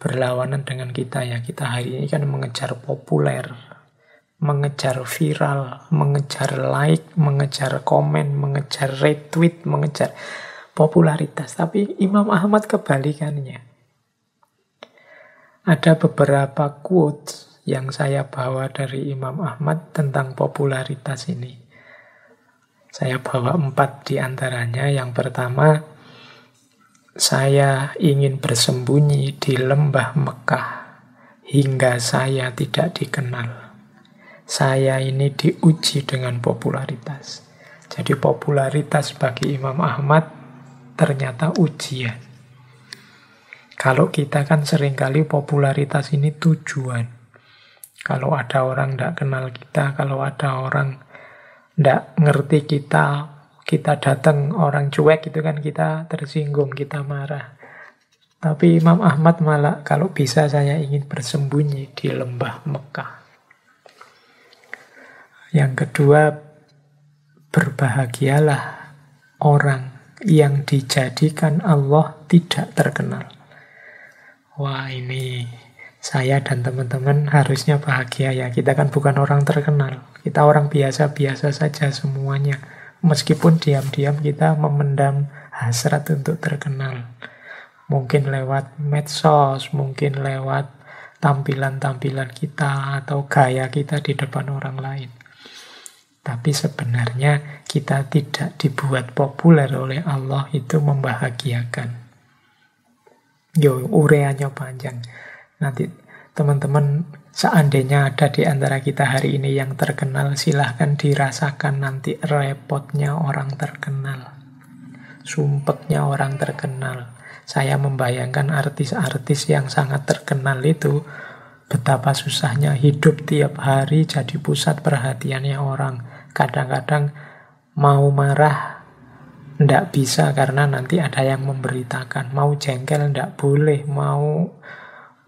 S1: berlawanan dengan kita ya. Kita hari ini kan mengejar populer, mengejar viral, mengejar like, mengejar komen, mengejar retweet, mengejar popularitas. Tapi Imam Ahmad kebalikannya. Ada beberapa quotes yang saya bawa dari Imam Ahmad tentang popularitas ini. Saya bawa empat di antaranya. Yang pertama, saya ingin bersembunyi di lembah Mekah hingga saya tidak dikenal. Saya ini diuji dengan popularitas. Jadi popularitas bagi Imam Ahmad ternyata ujian. Kalau kita kan sering kali popularitas ini tujuan. Kalau ada orang tidak kenal kita, kalau ada orang ndak ngerti kita, kita datang orang cuek itu kan kita tersinggung, kita marah. Tapi Imam Ahmad malah kalau bisa saya ingin bersembunyi di lembah Mekah. Yang kedua, berbahagialah orang yang dijadikan Allah tidak terkenal. Wah ini Saya dan teman-teman harusnya bahagia ya. Kita kan bukan orang terkenal. Kita orang biasa-biasa saja semuanya. Meskipun diam-diam kita memendam hasrat untuk terkenal. Mungkin lewat medsos, mungkin lewat tampilan-tampilan kita atau gaya kita di depan orang lain. Tapi sebenarnya kita tidak dibuat populer oleh Allah itu membahagiakan. Yo, ureanya panjang. Nanti teman-teman seandainya ada di antara kita hari ini yang terkenal, silahkan dirasakan nanti repotnya orang terkenal. Sumpetnya orang terkenal. Saya membayangkan artis-artis yang sangat terkenal itu betapa susahnya hidup tiap hari jadi pusat perhatiannya orang. Kadang-kadang mau marah ndak bisa karena nanti ada yang memberitakan. Mau jengkel ndak boleh, mau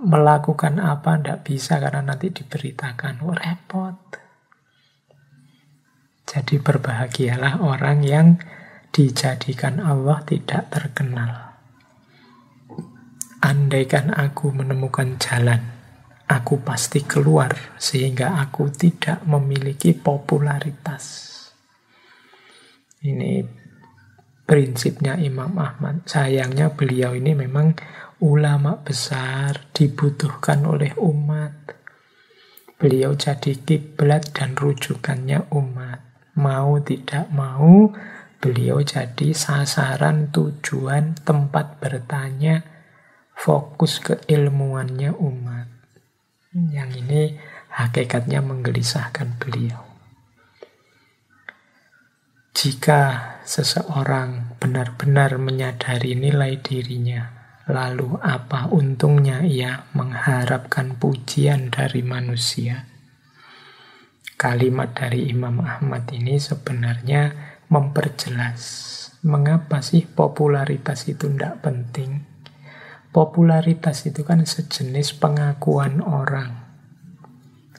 S1: melakukan apa ndak bisa karena nanti diberitakan. Oh, repot. Jadi berbahagialah orang yang dijadikan Allah tidak terkenal. Andaikan aku menemukan jalan, aku pasti keluar sehingga aku tidak memiliki popularitas. Ini prinsipnya Imam Ahmad. Sayangnya beliau ini memang ulama besar dibutuhkan oleh umat. Beliau jadi kiblat dan rujukannya umat. Mau tidak mau, beliau jadi sasaran tujuan tempat bertanya, fokus keilmuannya umat. Yang ini hakikatnya menggelisahkan beliau. Jika seseorang benar-benar menyadari nilai dirinya, Lalu apa untungnya ia mengharapkan pujian dari manusia? Kalimat dari Imam Ahmad ini sebenarnya memperjelas mengapa sih popularitas itu tidak penting. Popularitas itu kan sejenis pengakuan orang.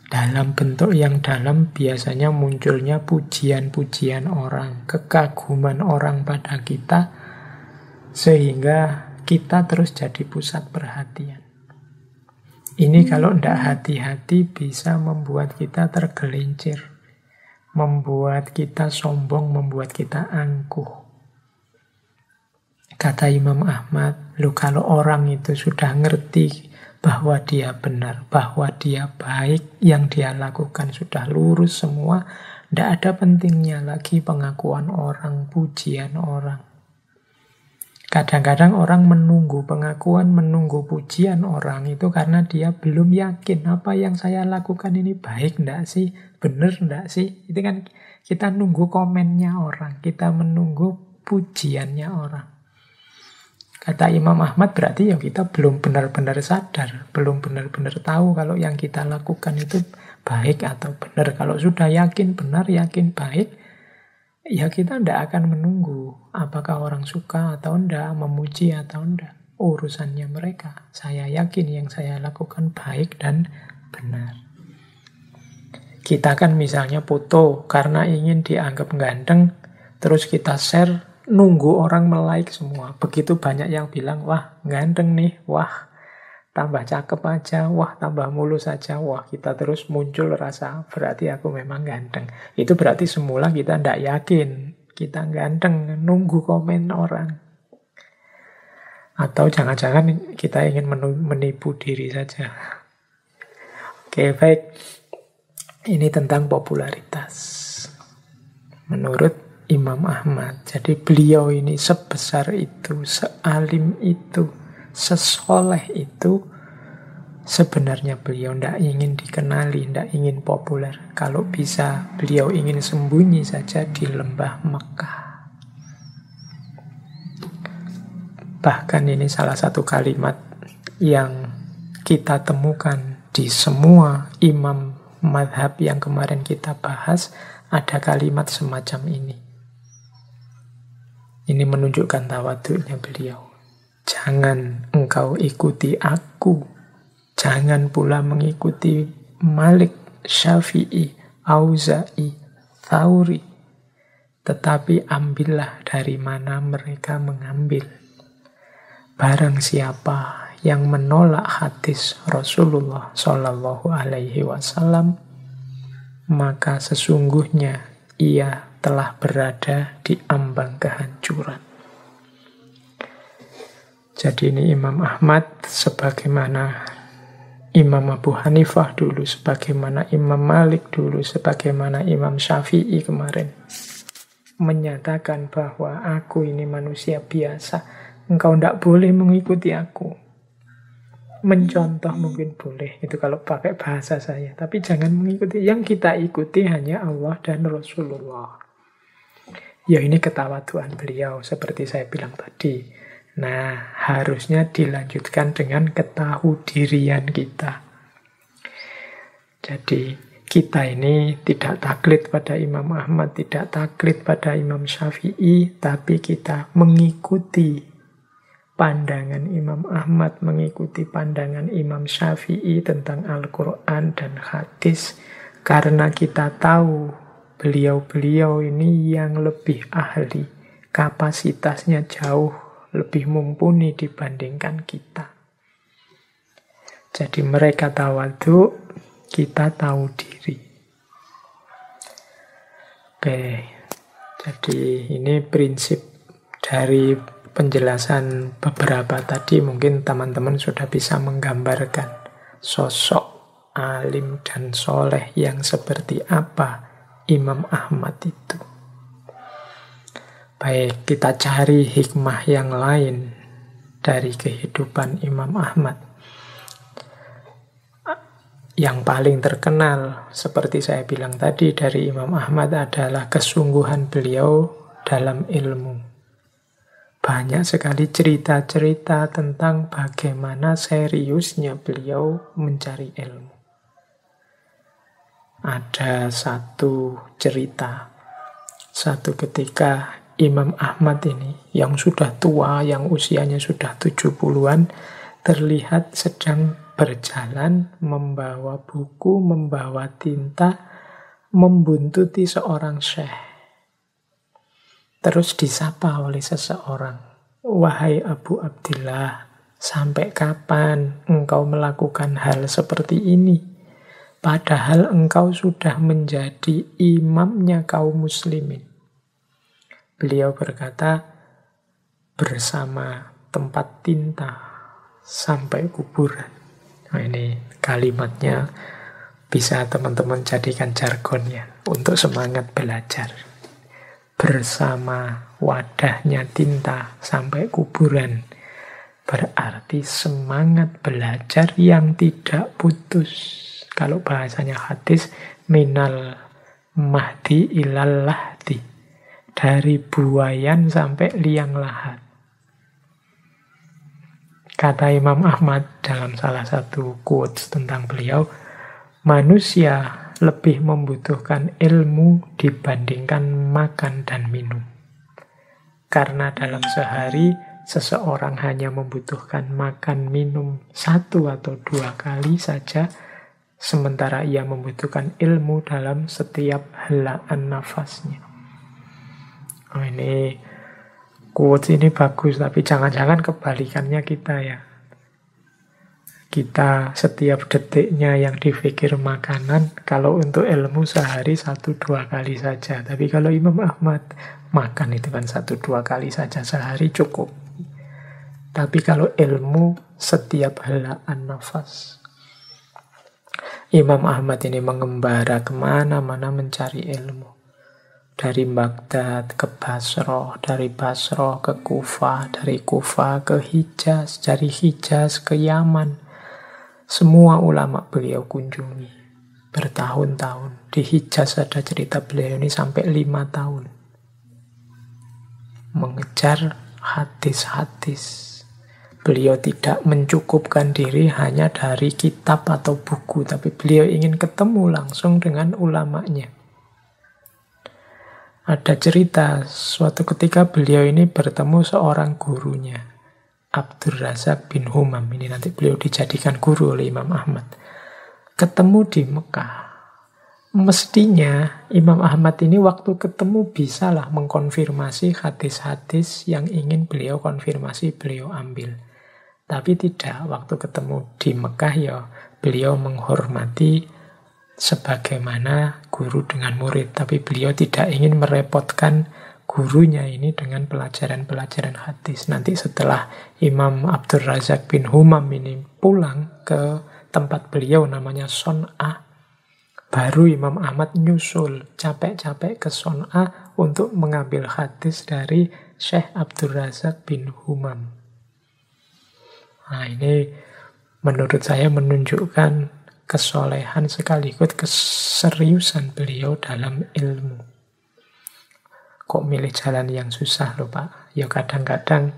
S1: Dalam bentuk yang dalam biasanya munculnya pujian-pujian orang, kekaguman orang pada kita, sehingga kita terus jadi pusat perhatian. Ini kalau tidak hati-hati bisa membuat kita tergelincir, membuat kita sombong, membuat kita angkuh. Kata Imam Ahmad, lu kalau orang itu sudah ngerti bahwa dia benar, bahwa dia baik, yang dia lakukan sudah lurus semua, tidak ada pentingnya lagi pengakuan orang, pujian orang. Kadang-kadang orang menunggu pengakuan, menunggu pujian orang itu karena dia belum yakin apa yang saya lakukan ini baik enggak sih, benar enggak sih. Itu kan kita nunggu komennya orang, kita menunggu pujiannya orang. Kata Imam Ahmad berarti ya kita belum benar-benar sadar, belum benar-benar tahu kalau yang kita lakukan itu baik atau benar. Kalau sudah yakin benar, yakin baik, ya kita tidak akan menunggu apakah orang suka atau tidak, memuji atau tidak. Urusannya mereka. Saya yakin yang saya lakukan baik dan benar. Kita kan misalnya foto karena ingin dianggap ganteng, terus kita share, nunggu orang melike semua. Begitu banyak yang bilang, wah ganteng nih, wah tambah cakep aja, wah tambah mulus saja, wah kita terus muncul rasa berarti aku memang ganteng. Itu berarti semula kita tidak yakin kita ganteng, nunggu komen orang. Atau jangan-jangan kita ingin menipu diri saja. Oke, baik. Ini tentang popularitas. Menurut Imam Ahmad. Jadi beliau ini sebesar itu, sealim itu, sesoleh itu sebenarnya beliau tidak ingin dikenali, tidak ingin populer. Kalau bisa beliau ingin sembunyi saja di lembah Mekah. Bahkan ini salah satu kalimat yang kita temukan di semua imam madhab yang kemarin kita bahas, ada kalimat semacam ini. Ini menunjukkan tawaduknya beliau. Jangan engkau ikuti aku. Jangan pula mengikuti Malik, Syafi'i, Auza'i, Thauri. Tetapi ambillah dari mana mereka mengambil. Barang siapa yang menolak hadis Rasulullah Shallallahu Alaihi Wasallam, maka sesungguhnya ia telah berada di ambang kehancuran. Jadi ini Imam Ahmad sebagaimana Imam Abu Hanifah dulu, sebagaimana Imam Malik dulu, sebagaimana Imam Syafi'i kemarin menyatakan bahwa aku ini manusia biasa, engkau tidak boleh mengikuti aku. Mencontoh mungkin boleh itu kalau pakai bahasa saya. Tapi jangan mengikuti. Yang kita ikuti hanya Allah dan Rasulullah ya ini ketawaduan beliau seperti saya bilang tadi. Nah harusnya dilanjutkan dengan ketahu dirian kita. Jadi kita ini tidak taklid pada Imam Ahmad, tidak taklid pada Imam Syafi'i, tapi kita mengikuti pandangan Imam Ahmad mengikuti pandangan Imam Syafi'i tentang Al-Quran dan hadis karena kita tahu beliau-beliau ini yang lebih ahli, kapasitasnya jauh lebih mumpuni dibandingkan kita. Jadi mereka tawadu, kita tahu diri. Oke, jadi ini prinsip dari penjelasan beberapa tadi mungkin teman-teman sudah bisa menggambarkan sosok alim dan soleh yang seperti apa Imam Ahmad itu. Baik, kita cari hikmah yang lain dari kehidupan Imam Ahmad. Yang paling terkenal, seperti saya bilang tadi, dari Imam Ahmad adalah kesungguhan beliau dalam ilmu. Banyak sekali cerita-cerita tentang bagaimana seriusnya beliau mencari ilmu. Ada satu cerita, satu ketika Imam Ahmad ini yang sudah tua, yang usianya sudah 70-an, terlihat sedang berjalan membawa buku, membawa tinta, membuntuti seorang syekh. Terus disapa oleh seseorang, "Wahai Abu Abdillah, sampai kapan engkau melakukan hal seperti ini? Padahal engkau sudah menjadi imamnya kaum muslimin." Beliau berkata, "Bersama tempat tinta sampai kuburan." Nah, ini kalimatnya bisa teman-teman jadikan jargonnya untuk semangat belajar bersama wadahnya tinta sampai kuburan. Berarti semangat belajar yang tidak putus. Kalau bahasanya hadis, minal mahdi ilal lahdi. Dari buayan sampai liang lahat. Kata Imam Ahmad dalam salah satu quotes tentang beliau, manusia lebih membutuhkan ilmu dibandingkan makan dan minum. Karena dalam sehari seseorang hanya membutuhkan makan minum satu atau dua kali saja, sementara ia membutuhkan ilmu dalam setiap helaan nafasnya. Oh, ini quotes ini bagus, tapi jangan-jangan kebalikannya kita ya kita setiap detiknya yang dipikir makanan, kalau untuk ilmu sehari satu dua kali saja. Tapi kalau Imam Ahmad, makan itu kan satu dua kali saja sehari cukup. Tapi kalau ilmu setiap helaan nafas. Imam Ahmad ini mengembara ke mana-mana mencari ilmu. Dari Baghdad ke Basro, dari Basro ke Kufah, dari Kufah ke Hijaz, dari Hijaz ke Yaman, semua ulama beliau kunjungi bertahun-tahun. Di Hijaz ada cerita beliau ini sampai lima tahun. Mengejar hadis-hadis. Beliau tidak mencukupkan diri hanya dari kitab atau buku, tapi beliau ingin ketemu langsung dengan ulamanya. Ada cerita suatu ketika beliau ini bertemu seorang gurunya. Abdur Razak bin Humam. Ini nanti beliau dijadikan guru oleh Imam Ahmad. Ketemu di Mekah. Mestinya Imam Ahmad ini waktu ketemu bisalah mengkonfirmasi hadis-hadis yang ingin beliau konfirmasi, beliau ambil. Tapi tidak, waktu ketemu di Mekah ya beliau menghormati sebagaimana guru dengan murid. Tapi beliau tidak ingin merepotkan gurunya ini dengan pelajaran-pelajaran hadis. Nanti setelah Imam Abdul Razak bin Humam ini pulang ke tempat beliau namanya Son'ah, baru Imam Ahmad nyusul capek-capek ke Son'ah untuk mengambil hadis dari Syekh Abdul Razak bin Humam. Nah ini menurut saya menunjukkan kesolehan sekaligus keseriusan beliau dalam ilmu. Kok milih jalan yang susah loh Pak? Ya kadang-kadang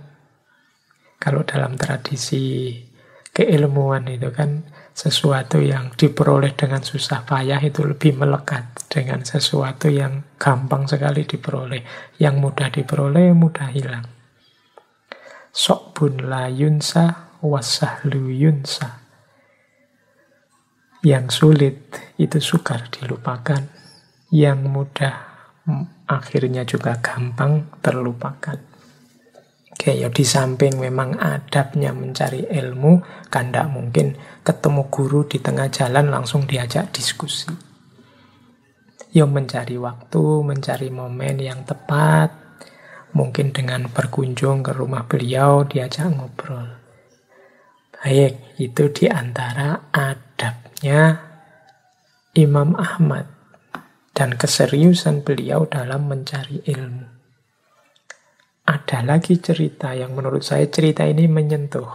S1: kalau dalam tradisi keilmuan itu kan sesuatu yang diperoleh dengan susah payah itu lebih melekat dengan sesuatu yang gampang sekali diperoleh. Yang mudah diperoleh, mudah hilang. Sok bun layunsa wasahlu yunsa. Yang sulit itu sukar dilupakan. Yang mudah akhirnya juga gampang terlupakan. Oke, ya di samping memang adabnya mencari ilmu, kan tidak mungkin ketemu guru di tengah jalan langsung diajak diskusi. Ya mencari waktu, mencari momen yang tepat, mungkin dengan berkunjung ke rumah beliau diajak ngobrol. Baik, itu di antara adabnya Imam Ahmad dan keseriusan beliau dalam mencari ilmu. Ada lagi cerita yang menurut saya cerita ini menyentuh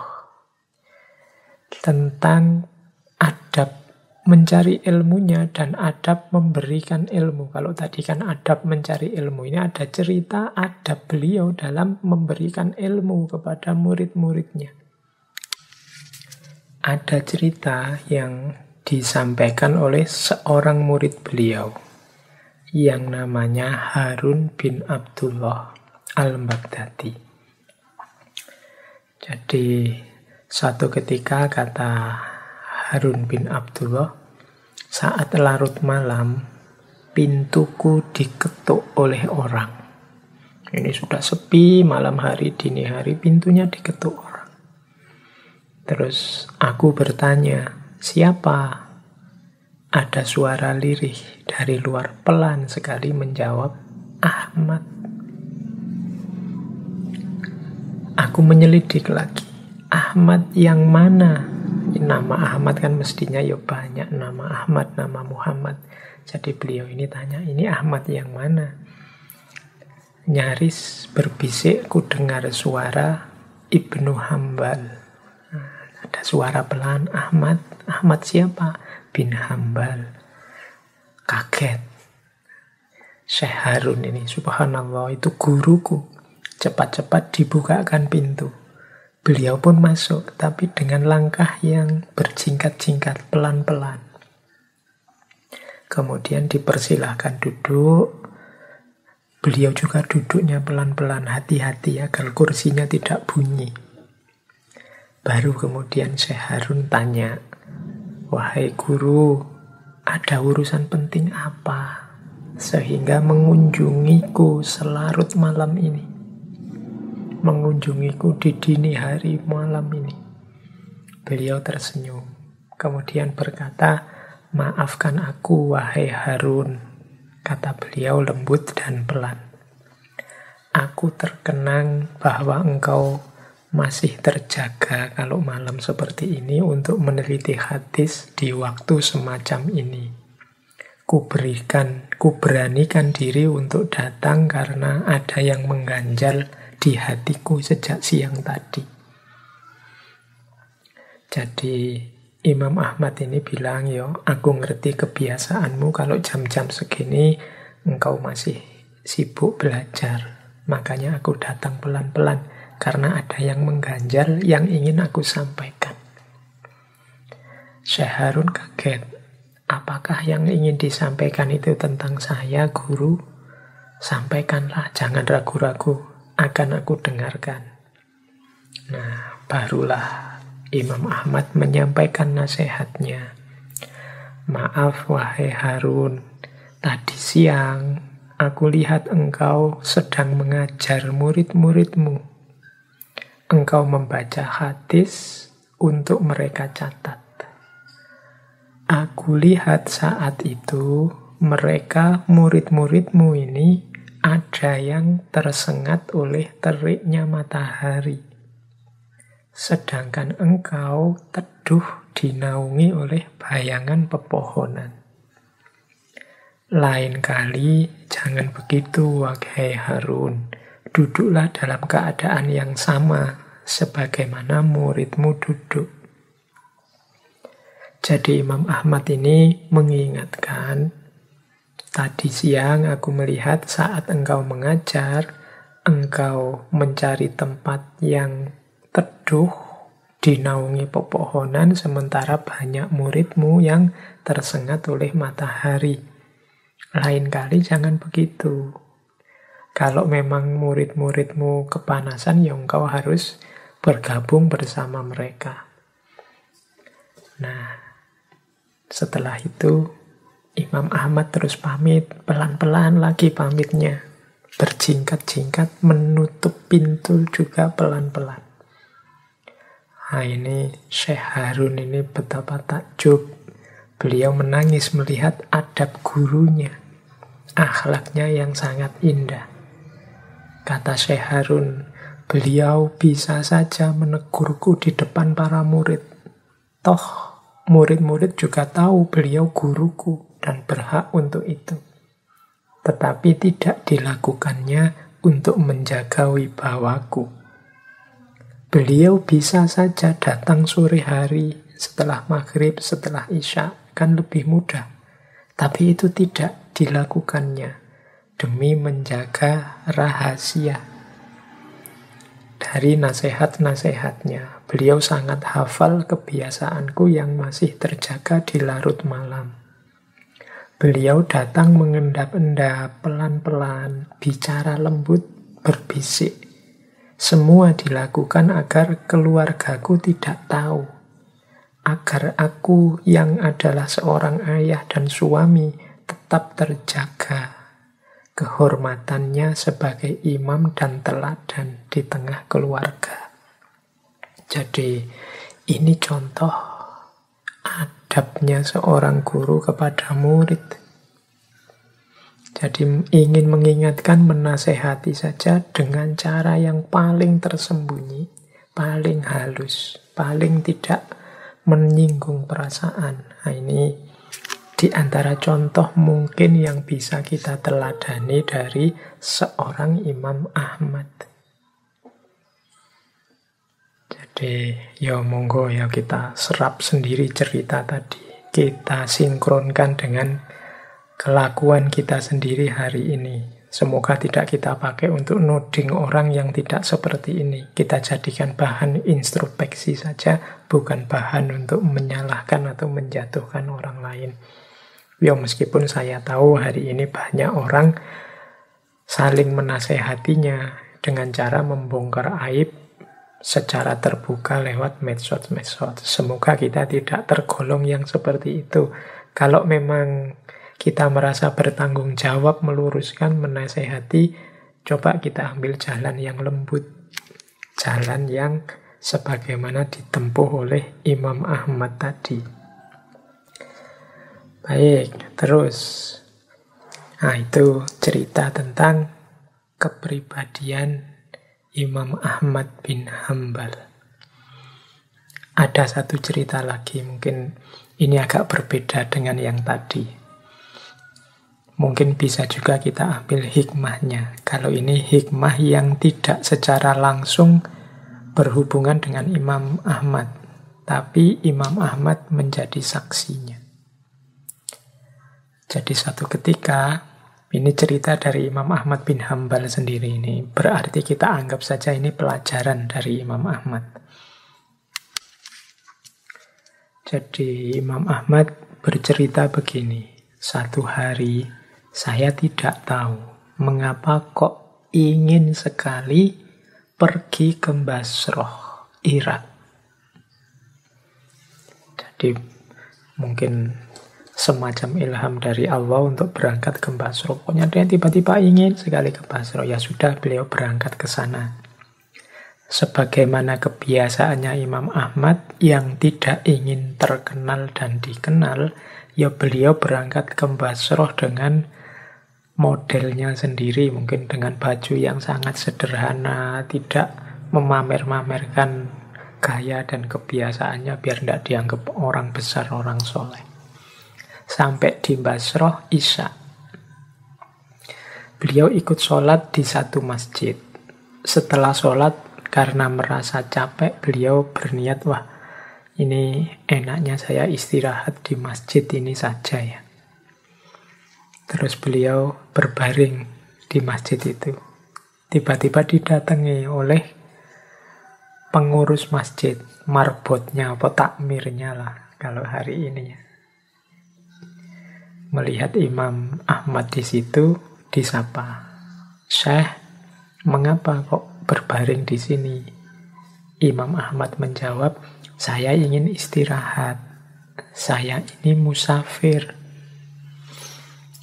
S1: tentang adab mencari ilmunya dan adab memberikan ilmu. Kalau tadi kan adab mencari ilmu, ini ada cerita adab beliau dalam memberikan ilmu kepada murid-muridnya ada cerita yang disampaikan oleh seorang murid beliau yang namanya Harun bin Abdullah al-Baghdadi. Jadi suatu ketika kata Harun bin Abdullah, saat larut malam pintuku diketuk oleh orang. Ini sudah sepi malam hari, dini hari pintunya diketuk Terus aku bertanya, siapa? Ada suara lirih dari luar pelan sekali menjawab, Ahmad. Aku menyelidik lagi, Ahmad yang mana? Nama Ahmad kan mestinya ya banyak, nama Ahmad, nama Muhammad. Jadi beliau ini tanya, ini Ahmad yang mana? Nyaris berbisik ku dengar suara Ibnu Hambal. Ada suara pelan, Ahmad. Ahmad siapa? Bin Hambal. Kaget. Syekh Harun ini, subhanallah, itu guruku. Cepat-cepat dibukakan pintu. Beliau pun masuk, tapi dengan langkah yang berjingkat-jingkat, pelan-pelan. Kemudian dipersilahkan duduk. Beliau juga duduknya pelan-pelan, hati-hati agar kursinya tidak bunyi. Baru kemudian Syekh Harun tanya, Wahai guru, ada urusan penting apa? Sehingga mengunjungiku selarut malam ini. Mengunjungiku di dini hari malam ini. Beliau tersenyum. Kemudian berkata, Maafkan aku, wahai Harun. Kata beliau lembut dan pelan. Aku terkenang bahwa engkau masih terjaga kalau malam seperti ini untuk meneliti hadis di waktu semacam ini. Ku berikan, ku beranikan diri untuk datang karena ada yang mengganjal di hatiku sejak siang tadi. Jadi Imam Ahmad ini bilang, yo, aku ngerti kebiasaanmu kalau jam-jam segini engkau masih sibuk belajar. Makanya aku datang pelan-pelan karena ada yang mengganjal yang ingin aku sampaikan. Syekh Harun kaget. Apakah yang ingin disampaikan itu tentang saya, guru? Sampaikanlah, jangan ragu-ragu. Akan aku dengarkan. Nah, barulah Imam Ahmad menyampaikan nasihatnya. Maaf wahai Harun, tadi siang aku lihat engkau sedang mengajar murid-muridmu engkau membaca hadis untuk mereka catat. Aku lihat saat itu mereka murid-muridmu ini ada yang tersengat oleh teriknya matahari. Sedangkan engkau teduh dinaungi oleh bayangan pepohonan. Lain kali jangan begitu, wahai Harun. Duduklah dalam keadaan yang sama sebagaimana muridmu duduk. Jadi Imam Ahmad ini mengingatkan, tadi siang aku melihat saat engkau mengajar, engkau mencari tempat yang teduh, dinaungi pepohonan, sementara banyak muridmu yang tersengat oleh matahari. Lain kali jangan begitu. Kalau memang murid-muridmu kepanasan, ya engkau harus bergabung bersama mereka. Nah, setelah itu Imam Ahmad terus pamit, pelan-pelan lagi pamitnya. Berjingkat-jingkat menutup pintu juga pelan-pelan. Nah ini Syekh Harun ini betapa takjub. Beliau menangis melihat adab gurunya akhlaknya yang sangat indah. Kata Syekh Harun, beliau bisa saja menegurku di depan para murid. Toh, murid-murid juga tahu beliau guruku dan berhak untuk itu. Tetapi tidak dilakukannya untuk menjaga wibawaku. Beliau bisa saja datang sore hari setelah maghrib, setelah isya, kan lebih mudah. Tapi itu tidak dilakukannya demi menjaga rahasia. Dari nasihat-nasihatnya, beliau sangat hafal kebiasaanku yang masih terjaga di larut malam. Beliau datang mengendap-endap pelan-pelan, bicara lembut, berbisik. Semua dilakukan agar keluargaku tidak tahu. Agar aku yang adalah seorang ayah dan suami tetap terjaga kehormatannya sebagai imam dan teladan di tengah keluarga. Jadi ini contoh adabnya seorang guru kepada murid. Jadi ingin mengingatkan, menasehati saja dengan cara yang paling tersembunyi, paling halus, paling tidak menyinggung perasaan. Nah, ini di antara contoh mungkin yang bisa kita teladani dari seorang Imam Ahmad. Jadi ya monggo ya kita serap sendiri cerita tadi. Kita sinkronkan dengan kelakuan kita sendiri hari ini. Semoga tidak kita pakai untuk noding orang yang tidak seperti ini. Kita jadikan bahan introspeksi saja, bukan bahan untuk menyalahkan atau menjatuhkan orang lain. Ya meskipun saya tahu hari ini banyak orang saling menasehatinya dengan cara membongkar aib secara terbuka lewat medsos-medsos. Semoga kita tidak tergolong yang seperti itu. Kalau memang kita merasa bertanggung jawab meluruskan, menasehati, coba kita ambil jalan yang lembut. Jalan yang sebagaimana ditempuh oleh Imam Ahmad tadi. Baik, terus. Nah, itu cerita tentang kepribadian Imam Ahmad bin Hambal. Ada satu cerita lagi, mungkin ini agak berbeda dengan yang tadi. Mungkin bisa juga kita ambil hikmahnya. Kalau ini hikmah yang tidak secara langsung berhubungan dengan Imam Ahmad, tapi Imam Ahmad menjadi saksinya. Jadi satu ketika, ini cerita dari Imam Ahmad bin Hambal sendiri ini. Berarti kita anggap saja ini pelajaran dari Imam Ahmad. Jadi Imam Ahmad bercerita begini. Satu hari saya tidak tahu mengapa kok ingin sekali pergi ke Basroh, Irak. Jadi mungkin semacam ilham dari Allah untuk berangkat ke Basro. Pokoknya dia tiba-tiba ingin sekali ke Basro. Ya sudah, beliau berangkat ke sana. sebagaimana kebiasaannya Imam Ahmad yang tidak ingin terkenal dan dikenal, ya beliau berangkat ke Basroh dengan modelnya sendiri, mungkin dengan baju yang sangat sederhana, tidak memamer-mamerkan gaya dan kebiasaannya biar tidak dianggap orang besar, orang soleh. Sampai di Basroh, Isya. Beliau ikut sholat di satu masjid. Setelah sholat, karena merasa capek, beliau berniat, wah ini enaknya saya istirahat di masjid ini saja ya. Terus beliau berbaring di masjid itu. Tiba-tiba didatangi oleh pengurus masjid, marbotnya atau takmirnya lah kalau hari ini ya. Melihat Imam Ahmad di situ, disapa. Syekh, mengapa kok berbaring di sini. Imam Ahmad menjawab, saya ingin istirahat. Saya ini musafir.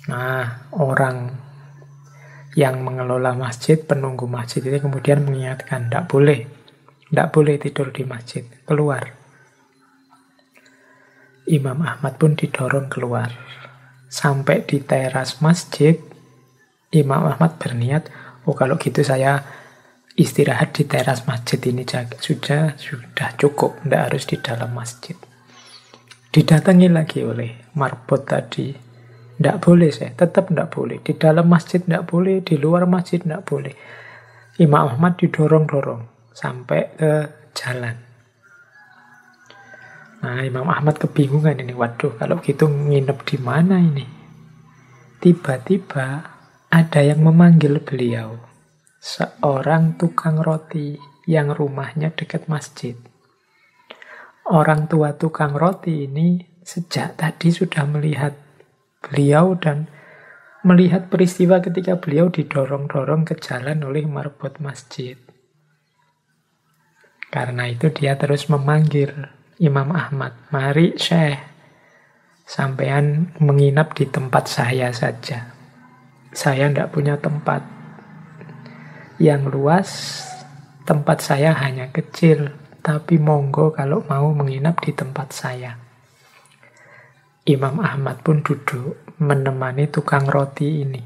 S1: Nah, orang yang mengelola masjid, penunggu masjid ini kemudian mengingatkan, tidak boleh, tidak boleh tidur di masjid, keluar. Imam Ahmad pun didorong keluar. Sampai di teras masjid, Imam Ahmad berniat, oh kalau gitu saya istirahat di teras masjid ini sudah sudah cukup, tidak harus di dalam masjid. Didatangi lagi oleh marbot tadi, tidak boleh saya, tetap tidak boleh. Di dalam masjid tidak boleh, di luar masjid tidak boleh. Imam Ahmad didorong-dorong sampai ke jalan. Nah, Imam Ahmad kebingungan ini. Waduh, kalau gitu nginep di mana ini? Tiba-tiba ada yang memanggil beliau seorang tukang roti yang rumahnya dekat masjid. Orang tua tukang roti ini sejak tadi sudah melihat beliau dan melihat peristiwa ketika beliau didorong-dorong ke jalan oleh marbot masjid. Karena itu dia terus memanggil Imam Ahmad, mari Syekh, sampean menginap di tempat saya saja. Saya tidak punya tempat yang luas, tempat saya hanya kecil, tapi monggo kalau mau menginap di tempat saya. Imam Ahmad pun duduk menemani tukang roti ini.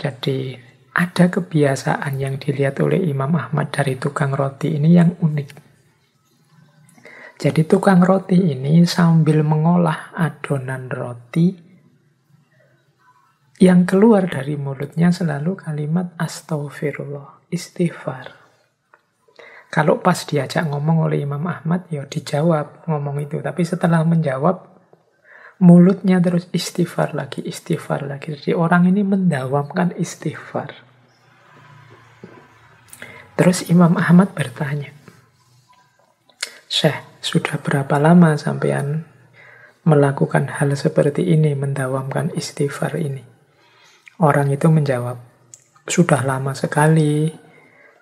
S1: Jadi ada kebiasaan yang dilihat oleh Imam Ahmad dari tukang roti ini yang unik. Jadi tukang roti ini sambil mengolah adonan roti, yang keluar dari mulutnya selalu kalimat astagfirullah, istighfar. Kalau pas diajak ngomong oleh Imam Ahmad, ya dijawab ngomong itu. Tapi setelah menjawab, mulutnya terus istighfar lagi, istighfar lagi. Jadi orang ini mendawamkan istighfar. Terus Imam Ahmad bertanya, Syekh, sudah berapa lama sampean melakukan hal seperti ini, mendawamkan istighfar ini? Orang itu menjawab, sudah lama sekali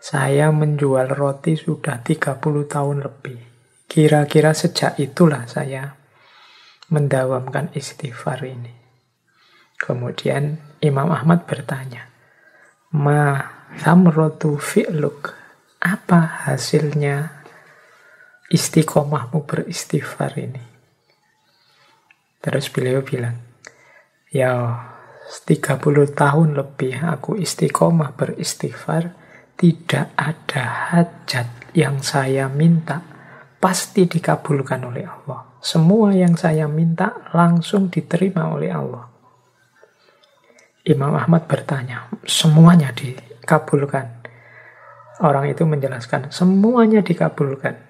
S1: saya menjual roti sudah 30 tahun lebih. Kira-kira sejak itulah saya mendawamkan istighfar ini. Kemudian Imam Ahmad bertanya, Ma thamrotu fi'luk, apa hasilnya istiqomahmu beristighfar ini? Terus beliau bilang, ya 30 tahun lebih aku istiqomah beristighfar, tidak ada hajat yang saya minta pasti dikabulkan oleh Allah. Semua yang saya minta langsung diterima oleh Allah. Imam Ahmad bertanya, semuanya dikabulkan. Orang itu menjelaskan, semuanya dikabulkan.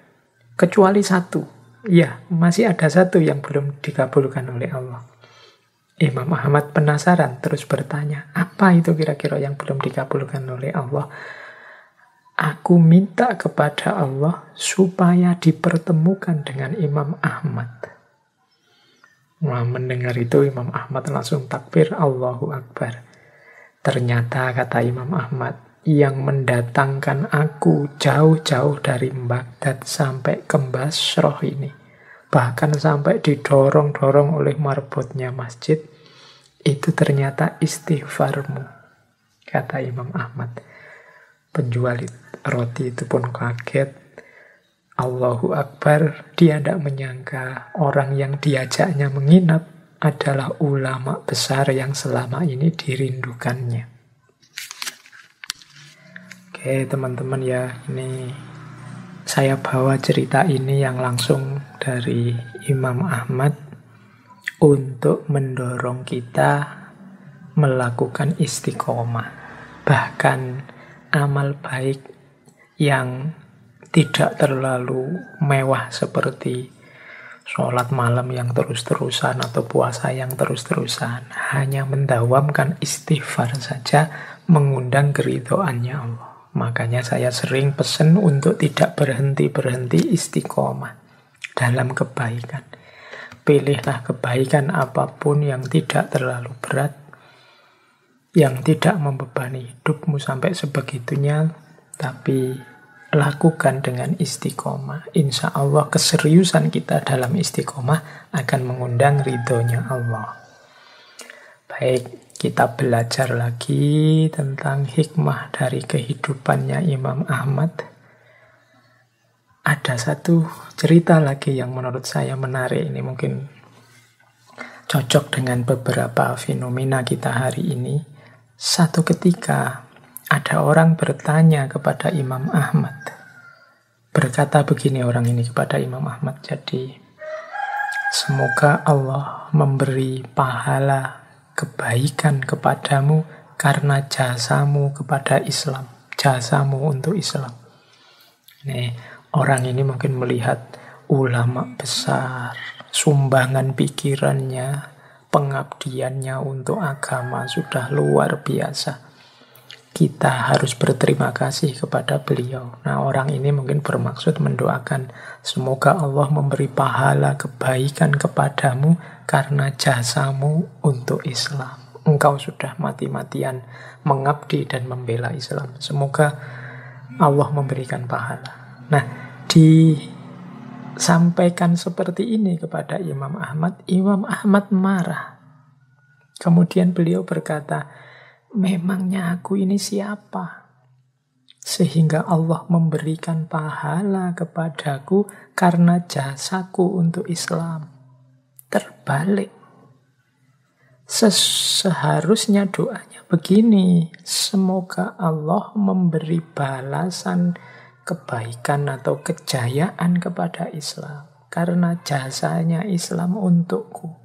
S1: Kecuali satu. Ya, masih ada satu yang belum dikabulkan oleh Allah. Imam Ahmad penasaran terus bertanya, apa itu kira-kira yang belum dikabulkan oleh Allah? Aku minta kepada Allah supaya dipertemukan dengan Imam Ahmad. Wah, mendengar itu Imam Ahmad langsung takbir Allahu Akbar. Ternyata kata Imam Ahmad, yang mendatangkan aku jauh-jauh dari Baghdad sampai ke Basroh ini. Bahkan sampai didorong-dorong oleh marbotnya masjid itu ternyata istighfarmu, kata Imam Ahmad. Penjual roti itu pun kaget. Allahu Akbar, dia tidak menyangka orang yang diajaknya menginap adalah ulama besar yang selama ini dirindukannya. Oke teman-teman ya, ini saya bawa cerita ini yang langsung dari Imam Ahmad untuk mendorong kita melakukan istiqomah. Bahkan amal baik yang tidak terlalu mewah seperti sholat malam yang terus-terusan atau puasa yang terus-terusan. Hanya mendawamkan istighfar saja mengundang keridoannya Allah. Makanya saya sering pesan untuk tidak berhenti-berhenti istiqomah dalam kebaikan. Pilihlah kebaikan apa pun yang tidak terlalu berat, yang tidak membebani hidupmu sampai sebegitunya, tapi lakukan dengan istiqomah. Insya Allah keseriusan kita dalam istiqomah akan mengundang ridhonya Allah. Baik, kita belajar lagi tentang hikmah dari kehidupannya Imam Ahmad. Ada satu cerita lagi yang menurut saya menarik. Ini mungkin cocok dengan beberapa fenomena kita hari ini. Satu ketika ada orang bertanya kepada Imam Ahmad. Berkata begini orang ini kepada Imam Ahmad. Jadi, semoga Allah memberi pahala kebaikan kepadamu karena jasamu kepada Islam. Jasamu untuk Islam. Ini orang ini mungkin melihat ulama besar, sumbangan pikirannya, pengabdiannya untuk agama sudah luar biasa kita harus berterima kasih kepada beliau. Nah, orang ini mungkin bermaksud mendoakan semoga Allah memberi pahala kebaikan kepadamu karena jasamu untuk Islam. Engkau sudah mati-matian mengabdi dan membela Islam. Semoga Allah memberikan pahala. Nah, disampaikan seperti ini kepada Imam Ahmad, Imam Ahmad marah. Kemudian beliau berkata, memangnya aku ini siapa? Sehingga Allah memberikan pahala kepadaku karena jasaku untuk Islam. Terbalik. Seharusnya doanya begini. Semoga Allah memberi balasan kebaikan atau kejayaan kepada Islam. Karena jasanya Islam untukku.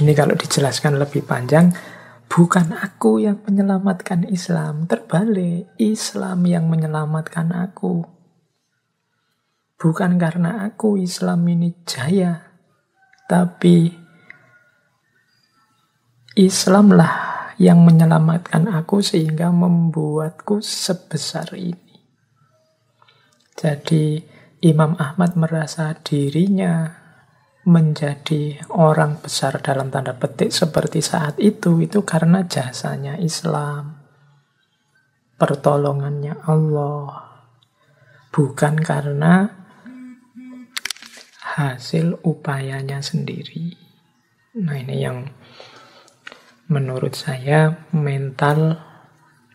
S1: Ini kalau dijelaskan lebih panjang, bukan aku yang menyelamatkan Islam, terbalik Islam yang menyelamatkan aku. Bukan karena aku Islam ini jaya, tapi Islamlah yang menyelamatkan aku sehingga membuatku sebesar ini. Jadi Imam Ahmad merasa dirinya menjadi orang besar dalam tanda petik seperti saat itu itu karena jasanya Islam. Pertolongannya Allah. Bukan karena hasil upayanya sendiri. Nah ini yang menurut saya mental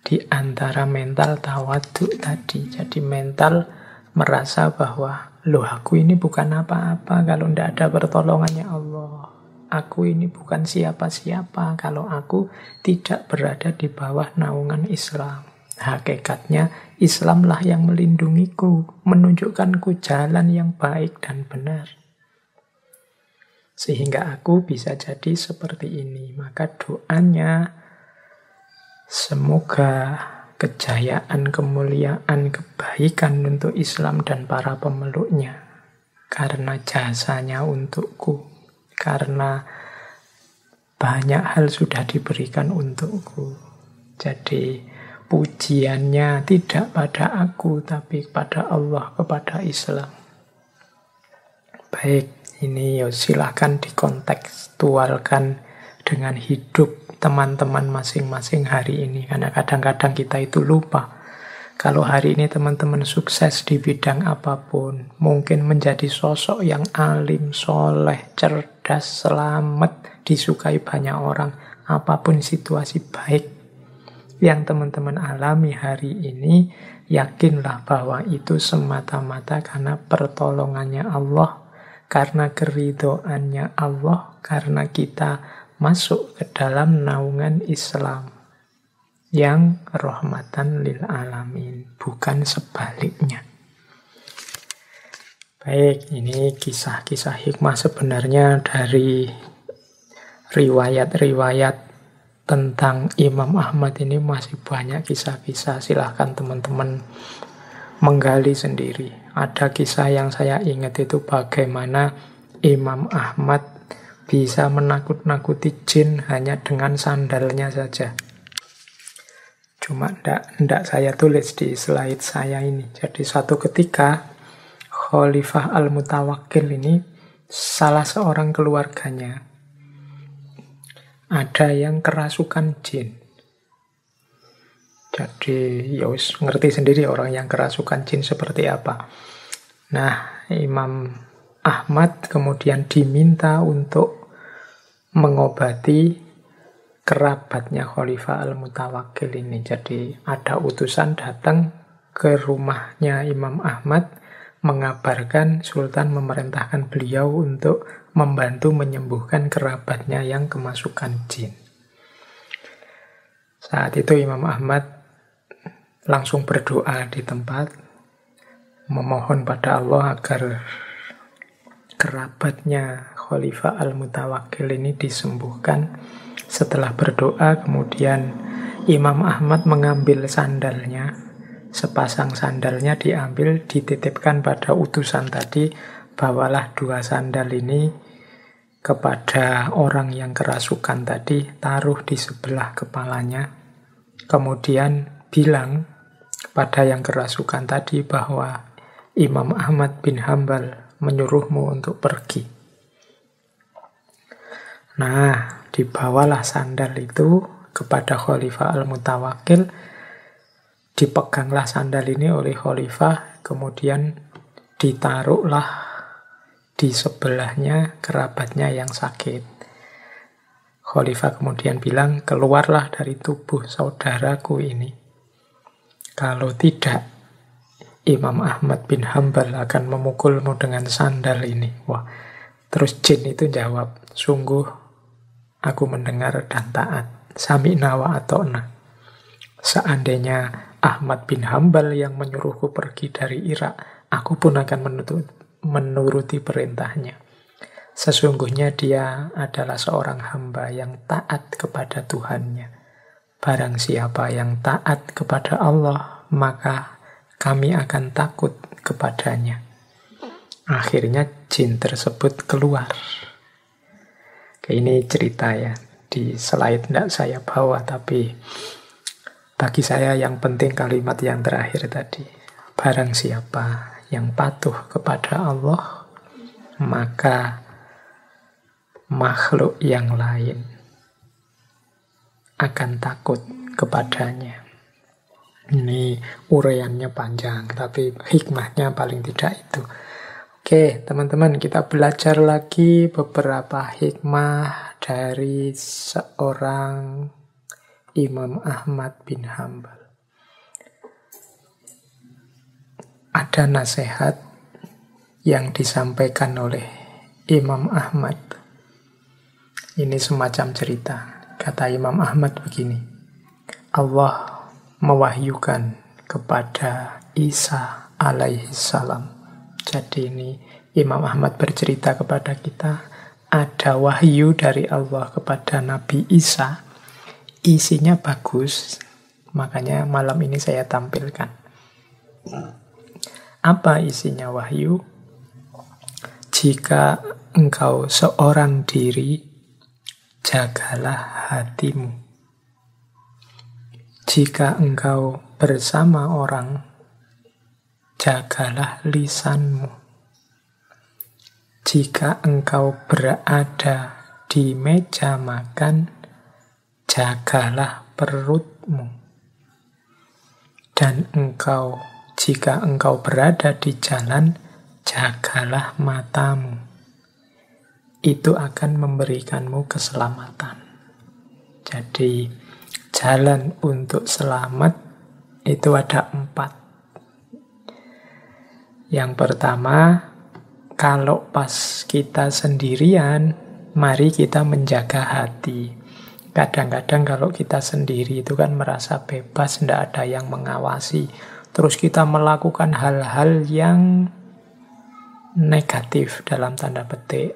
S1: di antara mental tawaduk tadi. Jadi mental merasa bahwa Loh aku ini bukan apa-apa kalau tidak ada pertolongannya Allah. Aku ini bukan siapa-siapa kalau aku tidak berada di bawah naungan Islam. Hakikatnya Islamlah yang melindungiku, menunjukkanku jalan yang baik dan benar. Sehingga aku bisa jadi seperti ini. Maka doanya semoga kejayaan, kemuliaan, kebaikan untuk Islam dan para pemeluknya. Karena jasanya untukku, karena banyak hal sudah diberikan untukku. Jadi pujiannya tidak pada aku, tapi pada Allah, kepada Islam. Baik, ini ya silahkan dikontekstualkan dengan hidup teman-teman masing-masing hari ini. Karena kadang-kadang kita itu lupa. Kalau hari ini teman-teman sukses di bidang apa pun, mungkin menjadi sosok yang alim, soleh, cerdas, selamat, disukai banyak orang, apa pun situasi baik, yang teman-teman alami hari ini, yakinlah bahwa itu semata-mata karena pertolongannya Allah, karena keridoannya Allah, karena kita masuk ke dalam naungan Islam yang rahmatan lil alamin, bukan sebaliknya. Baik, ini kisah-kisah hikmah sebenarnya dari riwayat-riwayat tentang Imam Ahmad ini masih banyak kisah-kisah. Silahkan teman-teman menggali sendiri. Ada kisah yang saya ingat itu bagaimana Imam Ahmad bisa menakut-nakuti jin hanya dengan sandalnya saja. Cuma ndak, ndak saya tulis di slide saya ini. Jadi suatu ketika Khalifah Al-Mutawakkil ini salah seorang keluarganya ada yang kerasukan jin. Jadi ya ngerti sendiri orang yang kerasukan jin seperti apa. Nah, Imam Ahmad kemudian diminta untuk mengobati kerabatnya Khalifah Al-Mutawakkil ini. Jadi ada utusan datang ke rumahnya Imam Ahmad mengabarkan Sultan memerintahkan beliau untuk membantu menyembuhkan kerabatnya yang kemasukan jin. Saat itu Imam Ahmad langsung berdoa di tempat, memohon pada Allah agar kerabatnya Khalifah Al-Mutawakkil ini disembuhkan. Setelah berdoa, kemudian Imam Ahmad mengambil sandalnya, sepasang sandalnya diambil, dititipkan pada utusan tadi, bawalah dua sandal ini kepada orang yang kerasukan tadi, taruh di sebelah kepalanya, kemudian bilang kepada yang kerasukan tadi bahwa Imam Ahmad bin Hambal menyuruhmu untuk pergi. Nah, dibawalah sandal itu kepada Khalifah Al-Mutawakil, Dipeganglah sandal ini oleh khalifah, kemudian ditaruhlah di sebelahnya kerabatnya yang sakit. Khalifah kemudian bilang, keluarlah dari tubuh saudaraku ini. Kalau tidak, Imam Ahmad bin Hambal akan memukulmu dengan sandal ini. Wah, terus jin itu jawab, sungguh aku mendengar dan taat. Sami nawa atau nah. Seandainya Ahmad bin Hambal yang menyuruhku pergi dari Irak, aku pun akan menuruti perintahnya. Sesungguhnya dia adalah seorang hamba yang taat kepada Tuhannya. Barang siapa yang taat kepada Allah, maka kami akan takut kepadanya. Akhirnya jin tersebut keluar. Ini cerita ya, di slide tidak saya bawa, tapi bagi saya yang penting kalimat yang terakhir tadi. Barang siapa yang patuh kepada Allah, maka makhluk yang lain akan takut kepadanya. Ini uraiannya panjang, tapi hikmahnya paling tidak itu. Oke, teman-teman, kita belajar lagi beberapa hikmah dari seorang Imam Ahmad bin Hambal. Ada nasihat yang disampaikan oleh Imam Ahmad. Ini semacam cerita. Kata Imam Ahmad begini. Allah mewahyukan kepada Isa alaihi salam. Jadi ini Imam Ahmad bercerita kepada kita ada wahyu dari Allah kepada Nabi Isa isinya bagus, makanya malam ini saya tampilkan. Apa isinya wahyu? Jika engkau seorang diri, jagalah hatimu. Jika engkau bersama orang, jagalah lisanmu. Jika engkau berada di meja makan, jagalah perutmu. Dan engkau, jika engkau berada di jalan, jagalah matamu. Itu akan memberikanmu keselamatan. Jadi, jalan untuk selamat itu ada empat. Yang pertama, kalau pas kita sendirian, mari kita menjaga hati. Kadang-kadang kalau kita sendiri itu kan merasa bebas, tidak ada yang mengawasi. Terus kita melakukan hal-hal yang negatif dalam tanda petik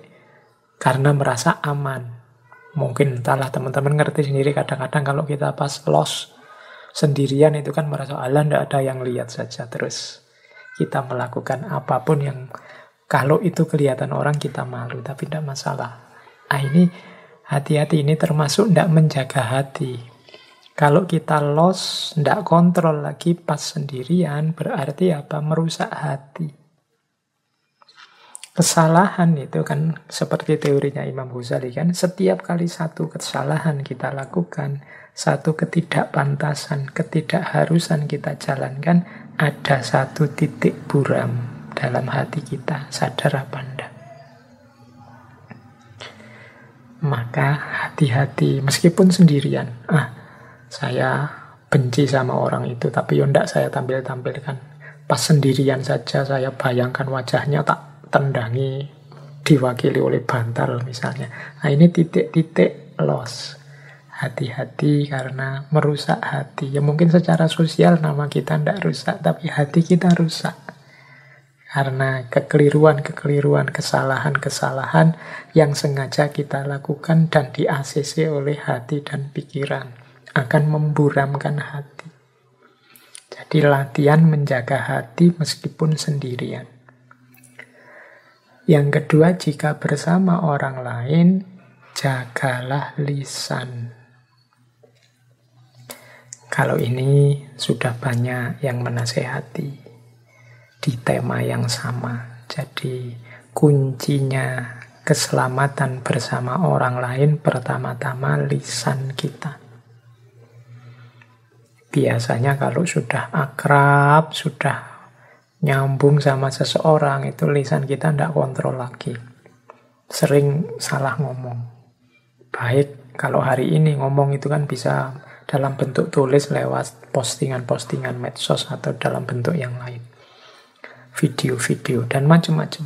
S1: karena merasa aman. Mungkin entahlah teman-teman ngerti sendiri kadang-kadang kalau kita pas lost sendirian itu kan merasa Allah tidak ada yang lihat saja terus kita melakukan apa pun yang kalau itu kelihatan orang kita malu tapi tidak masalah. Ah ini hati-hati ini termasuk tidak menjaga hati. Kalau kita lost, tidak kontrol lagi pas sendirian, berarti apa? Merusak hati. Kesalahan itu kan seperti teorinya Imam Ghazali kan, setiap kali satu kesalahan kita lakukan, satu ketidakpantasan, ketidakharusan kita jalankan, ada satu titik buram dalam hati kita, sadar apa enggak? Maka hati-hati, meskipun sendirian, ah saya benci sama orang itu, tapi enggak saya tampil-tampilkan. Pas sendirian saja saya bayangkan wajahnya tak tendangi diwakili oleh bantal misalnya. Nah ini titik-titik loss. Hati-hati karena merusak hati. Ya mungkin secara sosial nama kita tidak rusak, tapi hati kita rusak. Karena kekeliruan-kekeliruan, kesalahan-kesalahan yang sengaja kita lakukan dan di ACC oleh hati dan pikiran. Akan memburamkan hati. Jadi latihan menjaga hati meskipun sendirian. Yang kedua, jika bersama orang lain, jagalah lisan. Kalau ini sudah banyak yang menasehati di tema yang sama. Jadi kuncinya keselamatan bersama orang lain pertama-tama lisan kita. Biasanya kalau sudah akrab, sudah nyambung sama seseorang itu lisan kita tidak kontrol lagi. Sering salah ngomong. Baik kalau hari ini ngomong itu kan bisa dalam bentuk tulis lewat postingan-postingan medsos atau dalam bentuk yang lain. Video-video dan macam-macam.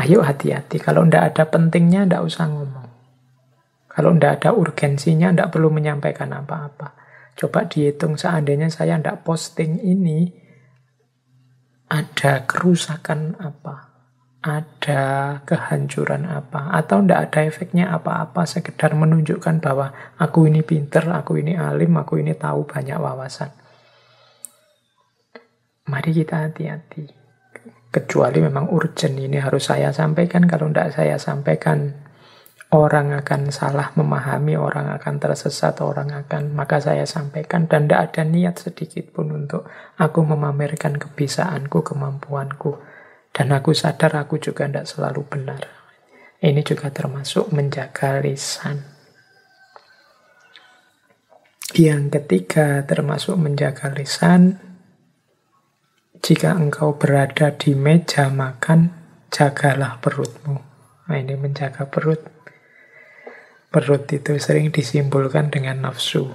S1: Ayo hati-hati. Kalau tidak ada pentingnya, tidak usah ngomong. Kalau tidak ada urgensinya, tidak perlu menyampaikan apa-apa. Coba dihitung seandainya saya tidak posting ini, ada kerusakan apa, ada kehancuran apa, atau tidak ada efeknya apa-apa, sekedar menunjukkan bahwa aku ini pinter, aku ini alim, aku ini tahu banyak wawasan. Mari kita hati-hati. Kecuali memang urgent ini harus saya sampaikan, kalau tidak saya sampaikan orang akan salah memahami, orang akan tersesat, orang akan maka saya sampaikan dan tidak ada niat sedikit pun untuk aku memamerkan kebisaanku, kemampuanku dan aku sadar aku juga tidak selalu benar. Ini juga termasuk menjaga lisan. Yang ketiga termasuk menjaga lisan, jika engkau berada di meja makan, jagalah perutmu. Nah, ini menjaga perut Perut itu sering disimbolkan dengan nafsu.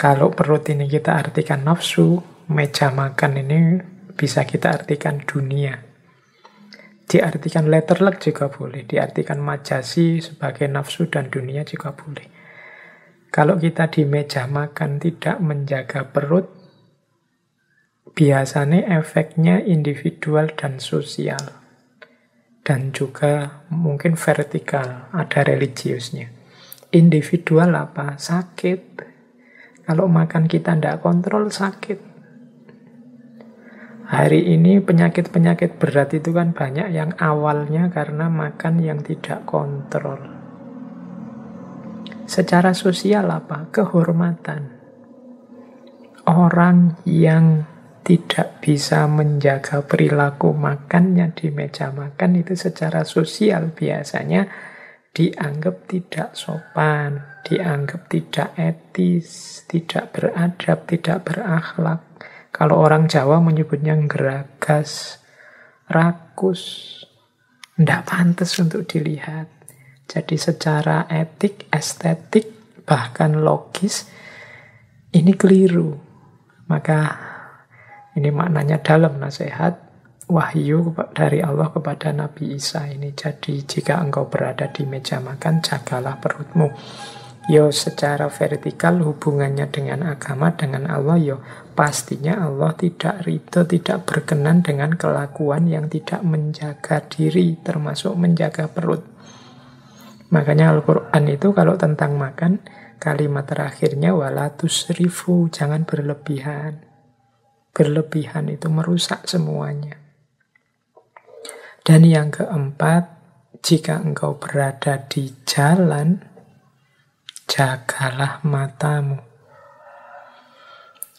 S1: Kalau perut ini kita artikan nafsu, meja makan ini bisa kita artikan dunia. Diartikan letterlek juga boleh, diartikan majasi sebagai nafsu dan dunia juga boleh. Kalau kita di meja makan tidak menjaga perut, biasanya efeknya individual dan sosial dan juga mungkin vertikal, ada religiusnya. Individual apa? Sakit. Kalau makan kita tidak kontrol, sakit. Hari ini penyakit-penyakit berat itu kan banyak yang awalnya karena makan yang tidak kontrol. Secara sosial apa? Kehormatan. Orang yang tidak bisa menjaga perilaku makannya di meja makan itu secara sosial biasanya dianggap tidak sopan, dianggap tidak etis, tidak beradab, tidak berakhlak. Kalau orang Jawa menyebutnya geragas, rakus, tidak pantas untuk dilihat. Jadi secara etik, estetik, bahkan logis, ini keliru. Maka ini maknanya dalam nasihat wahyu dari Allah kepada Nabi Isa ini. Jadi jika engkau berada di meja makan, jagalah perutmu. Yo secara vertikal hubungannya dengan agama, dengan Allah, yo pastinya Allah tidak ridho, tidak berkenan dengan kelakuan yang tidak menjaga diri, termasuk menjaga perut. Makanya Al-Quran itu kalau tentang makan, kalimat terakhirnya walatus rifu, jangan berlebihan. Berlebihan itu merusak semuanya. Dan yang keempat, jika engkau berada di jalan, jagalah matamu.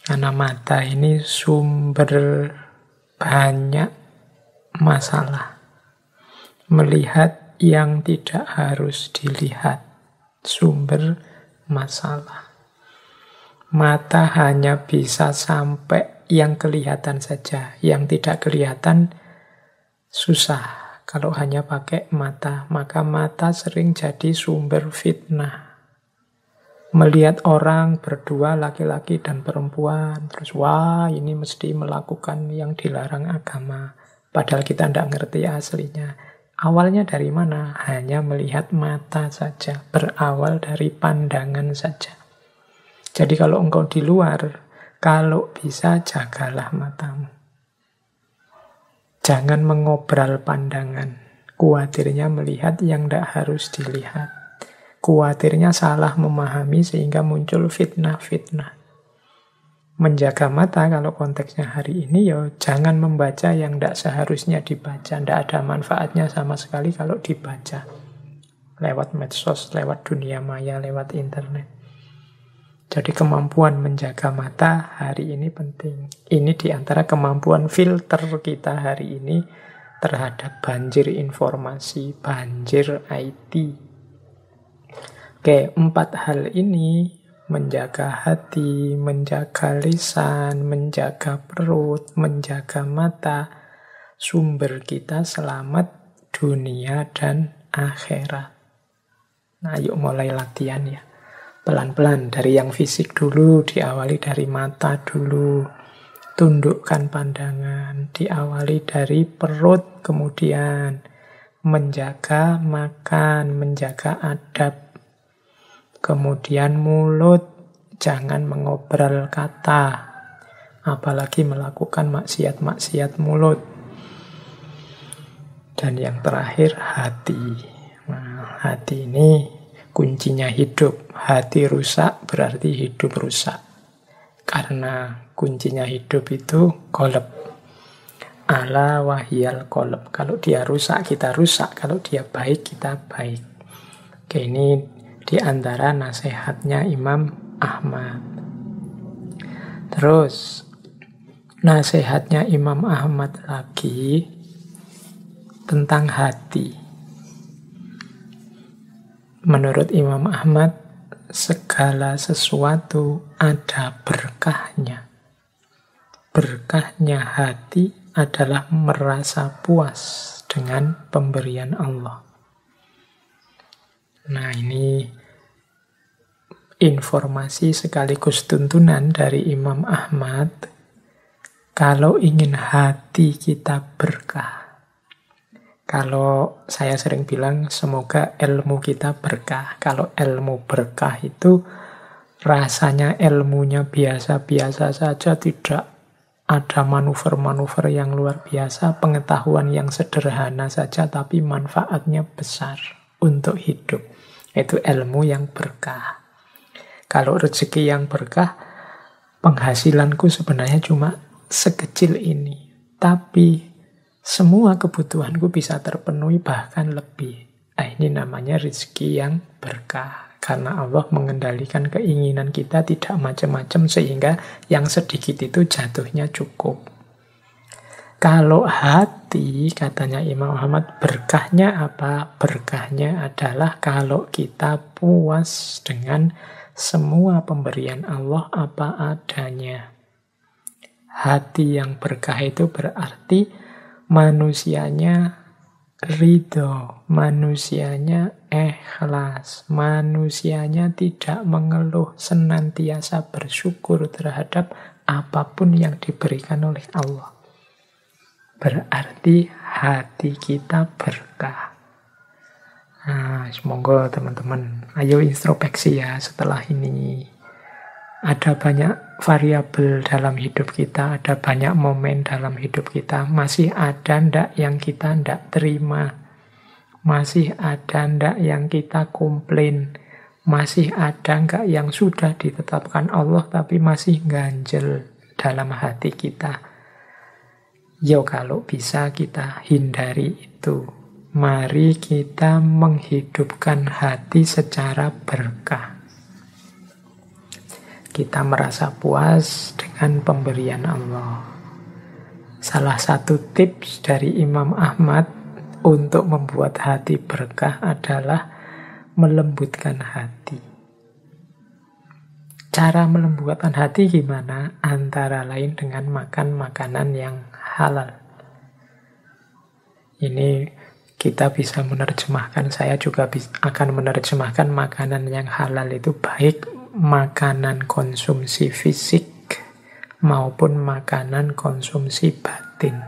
S1: Karena mata ini sumber banyak masalah. Melihat yang tidak harus dilihat, sumber masalah. Mata hanya bisa sampai yang kelihatan saja, yang tidak kelihatan susah kalau hanya pakai mata. Maka mata sering jadi sumber fitnah. Melihat orang berdua laki-laki dan perempuan, terus wah ini mesti melakukan yang dilarang agama. Padahal kita tidak ngerti aslinya. Awalnya dari mana? Hanya melihat mata saja, berawal dari pandangan saja. Jadi kalau engkau di luar, kalau bisa jagalah matamu. Jangan mengobral pandangan. Kuatirnya melihat yang tidak harus dilihat. Kuatirnya salah memahami sehingga muncul fitnah-fitnah. Menjaga mata kalau konteksnya hari ini ya jangan membaca yang tidak seharusnya dibaca. Tidak ada manfaatnya sama sekali kalau dibaca. Lewat medsos, lewat dunia maya, lewat internet. Jadi kemampuan menjaga mata hari ini penting. Ini di antara kemampuan filter kita hari ini terhadap banjir informasi, banjir IT. Oke, empat hal ini menjaga hati, menjaga lisan, menjaga perut, menjaga mata, sumber kita selamat dunia dan akhirat. Nah, yuk mulai latihan ya. Pelan-pelan dari yang fisik dulu, diawali dari mata dulu. Tundukkan pandangan, diawali dari perut, kemudian menjaga makan, menjaga adab. Kemudian mulut, jangan mengobrol kata, apalagi melakukan maksiat-maksiat mulut. Dan yang terakhir hati. Nah, hati ini kuncinya hidup. Hati rusak berarti hidup rusak. Karena kuncinya hidup itu kolab. Ala wahyal kolab. Kalau dia rusak, kita rusak. Kalau dia baik, kita baik. Oke, ini di antara nasihatnya Imam Ahmad. Terus, nasihatnya Imam Ahmad lagi tentang hati. Menurut Imam Ahmad, segala sesuatu ada berkahnya. Berkahnya hati adalah merasa puas dengan pemberian Allah. Nah, ini informasi sekaligus tuntunan dari Imam Ahmad. Kalau ingin hati kita berkah, kalau saya sering bilang semoga ilmu kita berkah. Kalau ilmu berkah itu rasanya ilmunya biasa-biasa saja, tidak ada manuver-manuver yang luar biasa, pengetahuan yang sederhana saja, tapi manfaatnya besar untuk hidup. Itu ilmu yang berkah. Kalau rezeki yang berkah, penghasilanku sebenarnya cuma sekecil ini. Tapi semua kebutuhanku bisa terpenuhi bahkan lebih. Nah, ini namanya rezeki yang berkah. Karena Allah mengendalikan keinginan kita tidak macam-macam sehingga yang sedikit itu jatuhnya cukup. Kalau hati, katanya Imam Muhammad, berkahnya apa? Berkahnya adalah kalau kita puas dengan semua pemberian Allah apa adanya. Hati yang berkah itu berarti manusianya ridho, manusianya ikhlas. Manusianya tidak mengeluh, senantiasa bersyukur terhadap apa pun yang diberikan oleh Allah. Berarti hati kita berkah. Nah, semoga teman-teman, ayo introspeksi ya setelah ini. Ada banyak variabel dalam hidup kita, ada banyak momen dalam hidup kita. Masih ada ndak yang kita ndak terima? Masih ada ndak yang kita komplain? Masih ada nggak yang sudah ditetapkan Allah tapi masih ganjel dalam hati kita? Yo kalau bisa kita hindari itu. Mari kita menghidupkan hati secara berkah. Kita merasa puas dengan pemberian Allah. Salah satu tips dari Imam Ahmad untuk membuat hati berkah adalah melembutkan hati. Cara melembutkan hati gimana? Antara lain dengan makan makanan yang halal. Ini kita bisa menerjemahkan, saya juga akan menerjemahkan makanan yang halal itu baik makanan konsumsi fisik maupun makanan konsumsi batin.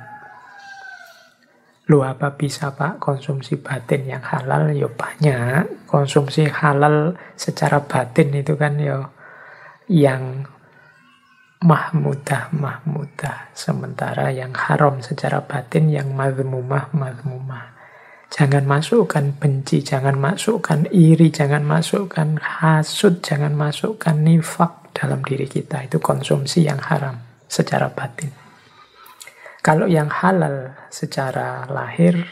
S1: Lu apa bisa pak konsumsi batin yang halal? Ya banyak. Konsumsi halal secara batin itu kan ya yang mahmudah mahmudah sementara yang haram secara batin yang mazmumah mazmumah jangan masukkan benci jangan masukkan iri jangan masukkan hasud jangan masukkan nifak dalam diri kita. Itu konsumsi yang haram secara batin. Kalau yang halal secara lahir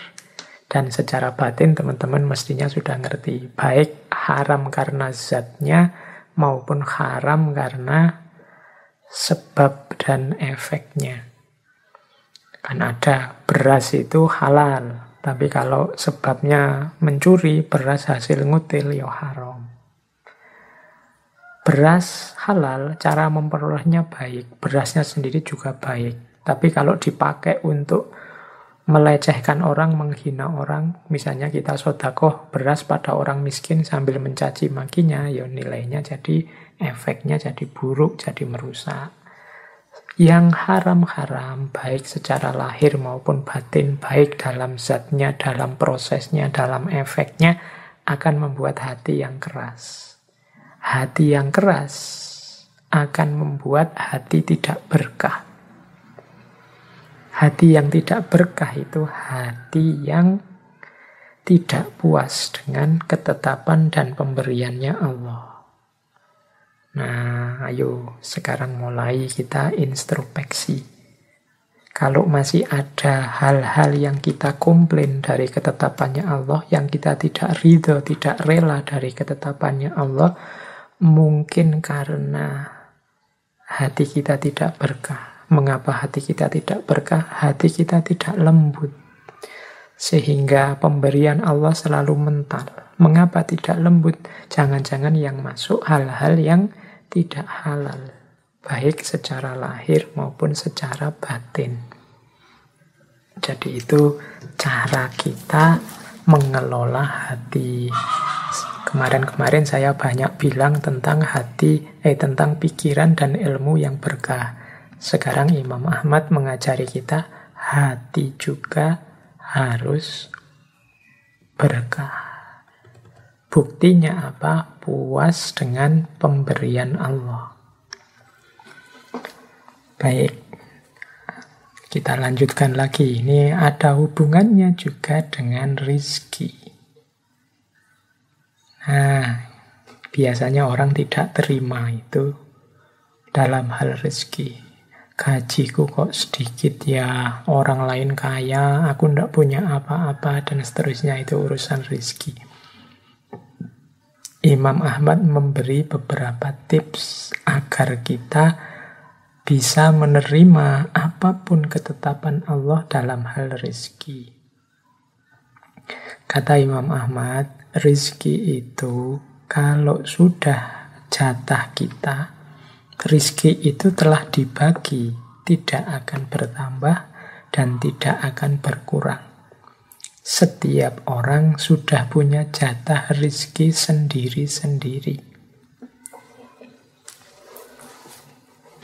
S1: dan secara batin teman-teman mestinya sudah ngerti. Baik haram karena zatnya maupun haram karena sebab dan efeknya. Kan ada beras itu halal, tapi kalau sebabnya mencuri, beras hasil ngutil ya haram. Beras halal, cara memperolehnya baik, berasnya sendiri juga baik. Tapi kalau dipakai untuk melecehkan orang, menghina orang, misalnya kita sodakoh beras pada orang miskin sambil mencaci makinya, ya nilainya jadi efeknya jadi buruk, jadi merusak. Yang haram-haram, baik secara lahir maupun batin, baik dalam zatnya, dalam prosesnya, dalam efeknya, akan membuat hati yang keras. Hati yang keras akan membuat hati tidak berkah Hati yang tidak berkah itu hati yang tidak puas dengan ketetapan dan pemberiannya Allah. Nah, ayo sekarang mulai kita introspeksi. Kalau masih ada hal-hal yang kita komplain dari ketetapannya Allah, yang kita tidak ridho, tidak rela dari ketetapannya Allah, mungkin karena hati kita tidak berkah Mengapa hati kita tidak berkah? Hati kita tidak lembut. Sehingga pemberian Allah selalu mental. Mengapa tidak lembut? Jangan-jangan yang masuk hal-hal yang tidak halal. Baik secara lahir maupun secara batin. Jadi itu cara kita mengelola hati. Kemarin-kemarin saya banyak bilang tentang hati, eh tentang pikiran dan ilmu yang berkah. Sekarang Imam Ahmad mengajari kita hati juga harus berkah. Buktinya apa? Puas dengan pemberian Allah. Baik, kita lanjutkan lagi. Ini ada hubungannya juga dengan rizki. Nah, biasanya orang tidak terima itu dalam hal rizki gajiku kok sedikit ya, orang lain kaya, aku ndak punya apa-apa, dan seterusnya itu urusan rizki. Imam Ahmad memberi beberapa tips agar kita bisa menerima apa pun ketetapan Allah dalam hal rizki. Kata Imam Ahmad, rizki itu kalau sudah jatah kita, rizki itu telah dibagi, tidak akan bertambah dan tidak akan berkurang. Setiap orang sudah punya jatah rizki sendiri-sendiri.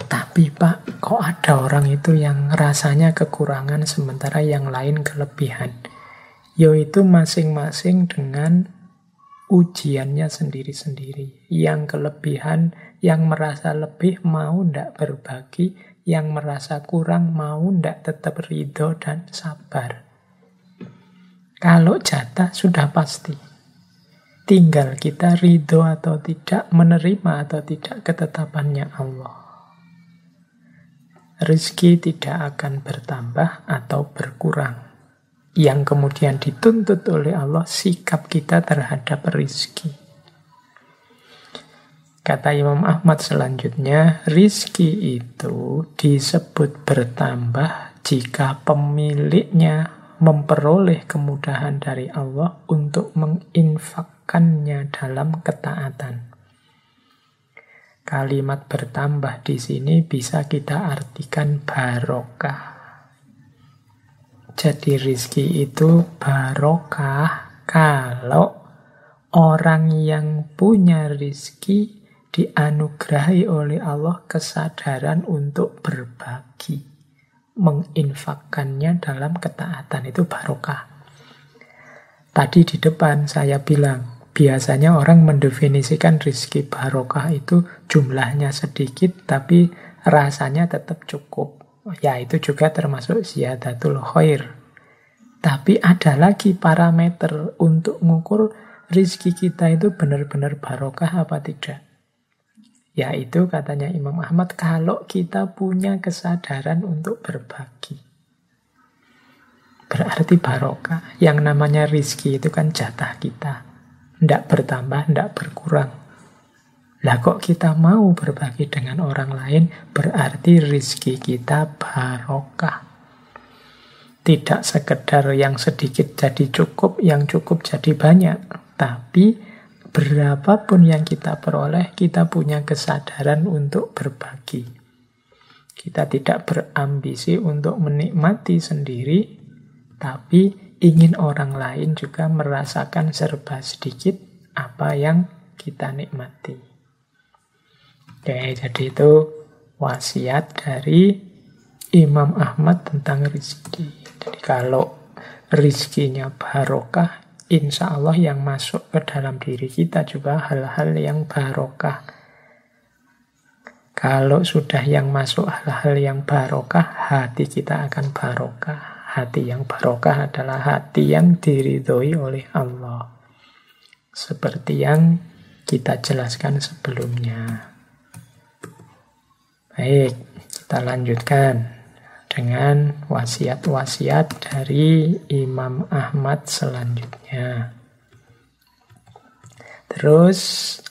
S1: Tapi pak, kok ada orang itu yang rasanya kekurangan sementara yang lain kelebihan? Yaitu masing-masing dengan ujiannya sendiri-sendiri. Yang kelebihan, yang merasa lebih mau ndak berbagi, yang merasa kurang mau ndak tetap ridho dan sabar. Kalau jatah sudah pasti. Tinggal kita ridho atau tidak, menerima atau tidak ketetapannya Allah rizki tidak akan bertambah atau berkurang. Yang kemudian dituntut oleh Allah sikap kita terhadap rizki. Kata Imam Ahmad selanjutnya, rizki itu disebut bertambah jika pemiliknya memperoleh kemudahan dari Allah untuk menginfakkannya dalam ketaatan. Kalimat bertambah di sini bisa kita artikan barokah. Jadi rizki itu barokah kalau orang yang punya rizki dianugerahi oleh Allah kesadaran untuk berbagi. Menginfakkannya dalam ketaatan itu barokah. Tadi di depan saya bilang, Biasanya orang mendefinisikan rizki barokah itu jumlahnya sedikit tapi rasanya tetap cukup. Ya itu juga termasuk ziyadatul khair. Tapi ada lagi parameter untuk mengukur rizki kita itu benar-benar barokah apa tidak. Yaitu katanya Imam Ahmad kalau kita punya kesadaran untuk berbagi. Berarti barokah. Yang namanya rizki itu kan jatah kita. Tidak bertambah, tidak berkurang. Lah kok kita mau berbagi dengan orang lain, berarti rizki kita barokah. Tidak sekedar yang sedikit jadi cukup, yang cukup jadi banyak. Tapi berapapun yang kita peroleh, kita punya kesadaran untuk berbagi. Kita tidak berambisi untuk menikmati sendiri, tapi ingin orang lain juga merasakan serba sedikit apa yang kita nikmati. Oke, jadi itu wasiat dari Imam Ahmad tentang rizki. Jadi kalau rizkinya barokah, insya Allah yang masuk ke dalam diri kita juga hal-hal yang barokah. Kalau sudah yang masuk hal-hal yang barokah, hati kita akan barokah. Hati yang barokah adalah hati yang diridhoi oleh Allah. Seperti yang kita jelaskan sebelumnya. Baik, kita lanjutkan dengan wasiat-wasiat dari Imam Ahmad selanjutnya. Terus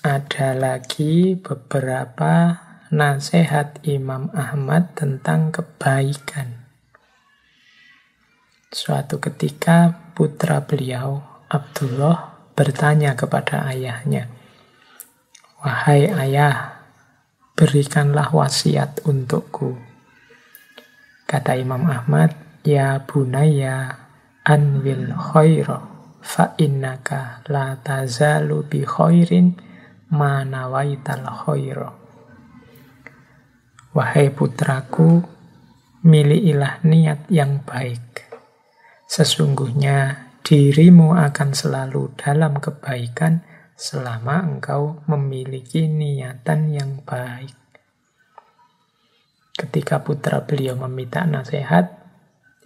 S1: ada lagi beberapa nasihat Imam Ahmad tentang kebaikan. Suatu ketika putra beliau, Abdullah, bertanya kepada ayahnya, Wahai ayah, berikanlah wasiat untukku. Kata Imam Ahmad, Ya bunaya anwil khaira fa innaka la tazalu bi khairin ma nawaital khaira. Wahai putraku, milikilah niat yang baik Sesungguhnya dirimu akan selalu dalam kebaikan selama engkau memiliki niatan yang baik. Ketika putra beliau meminta nasihat,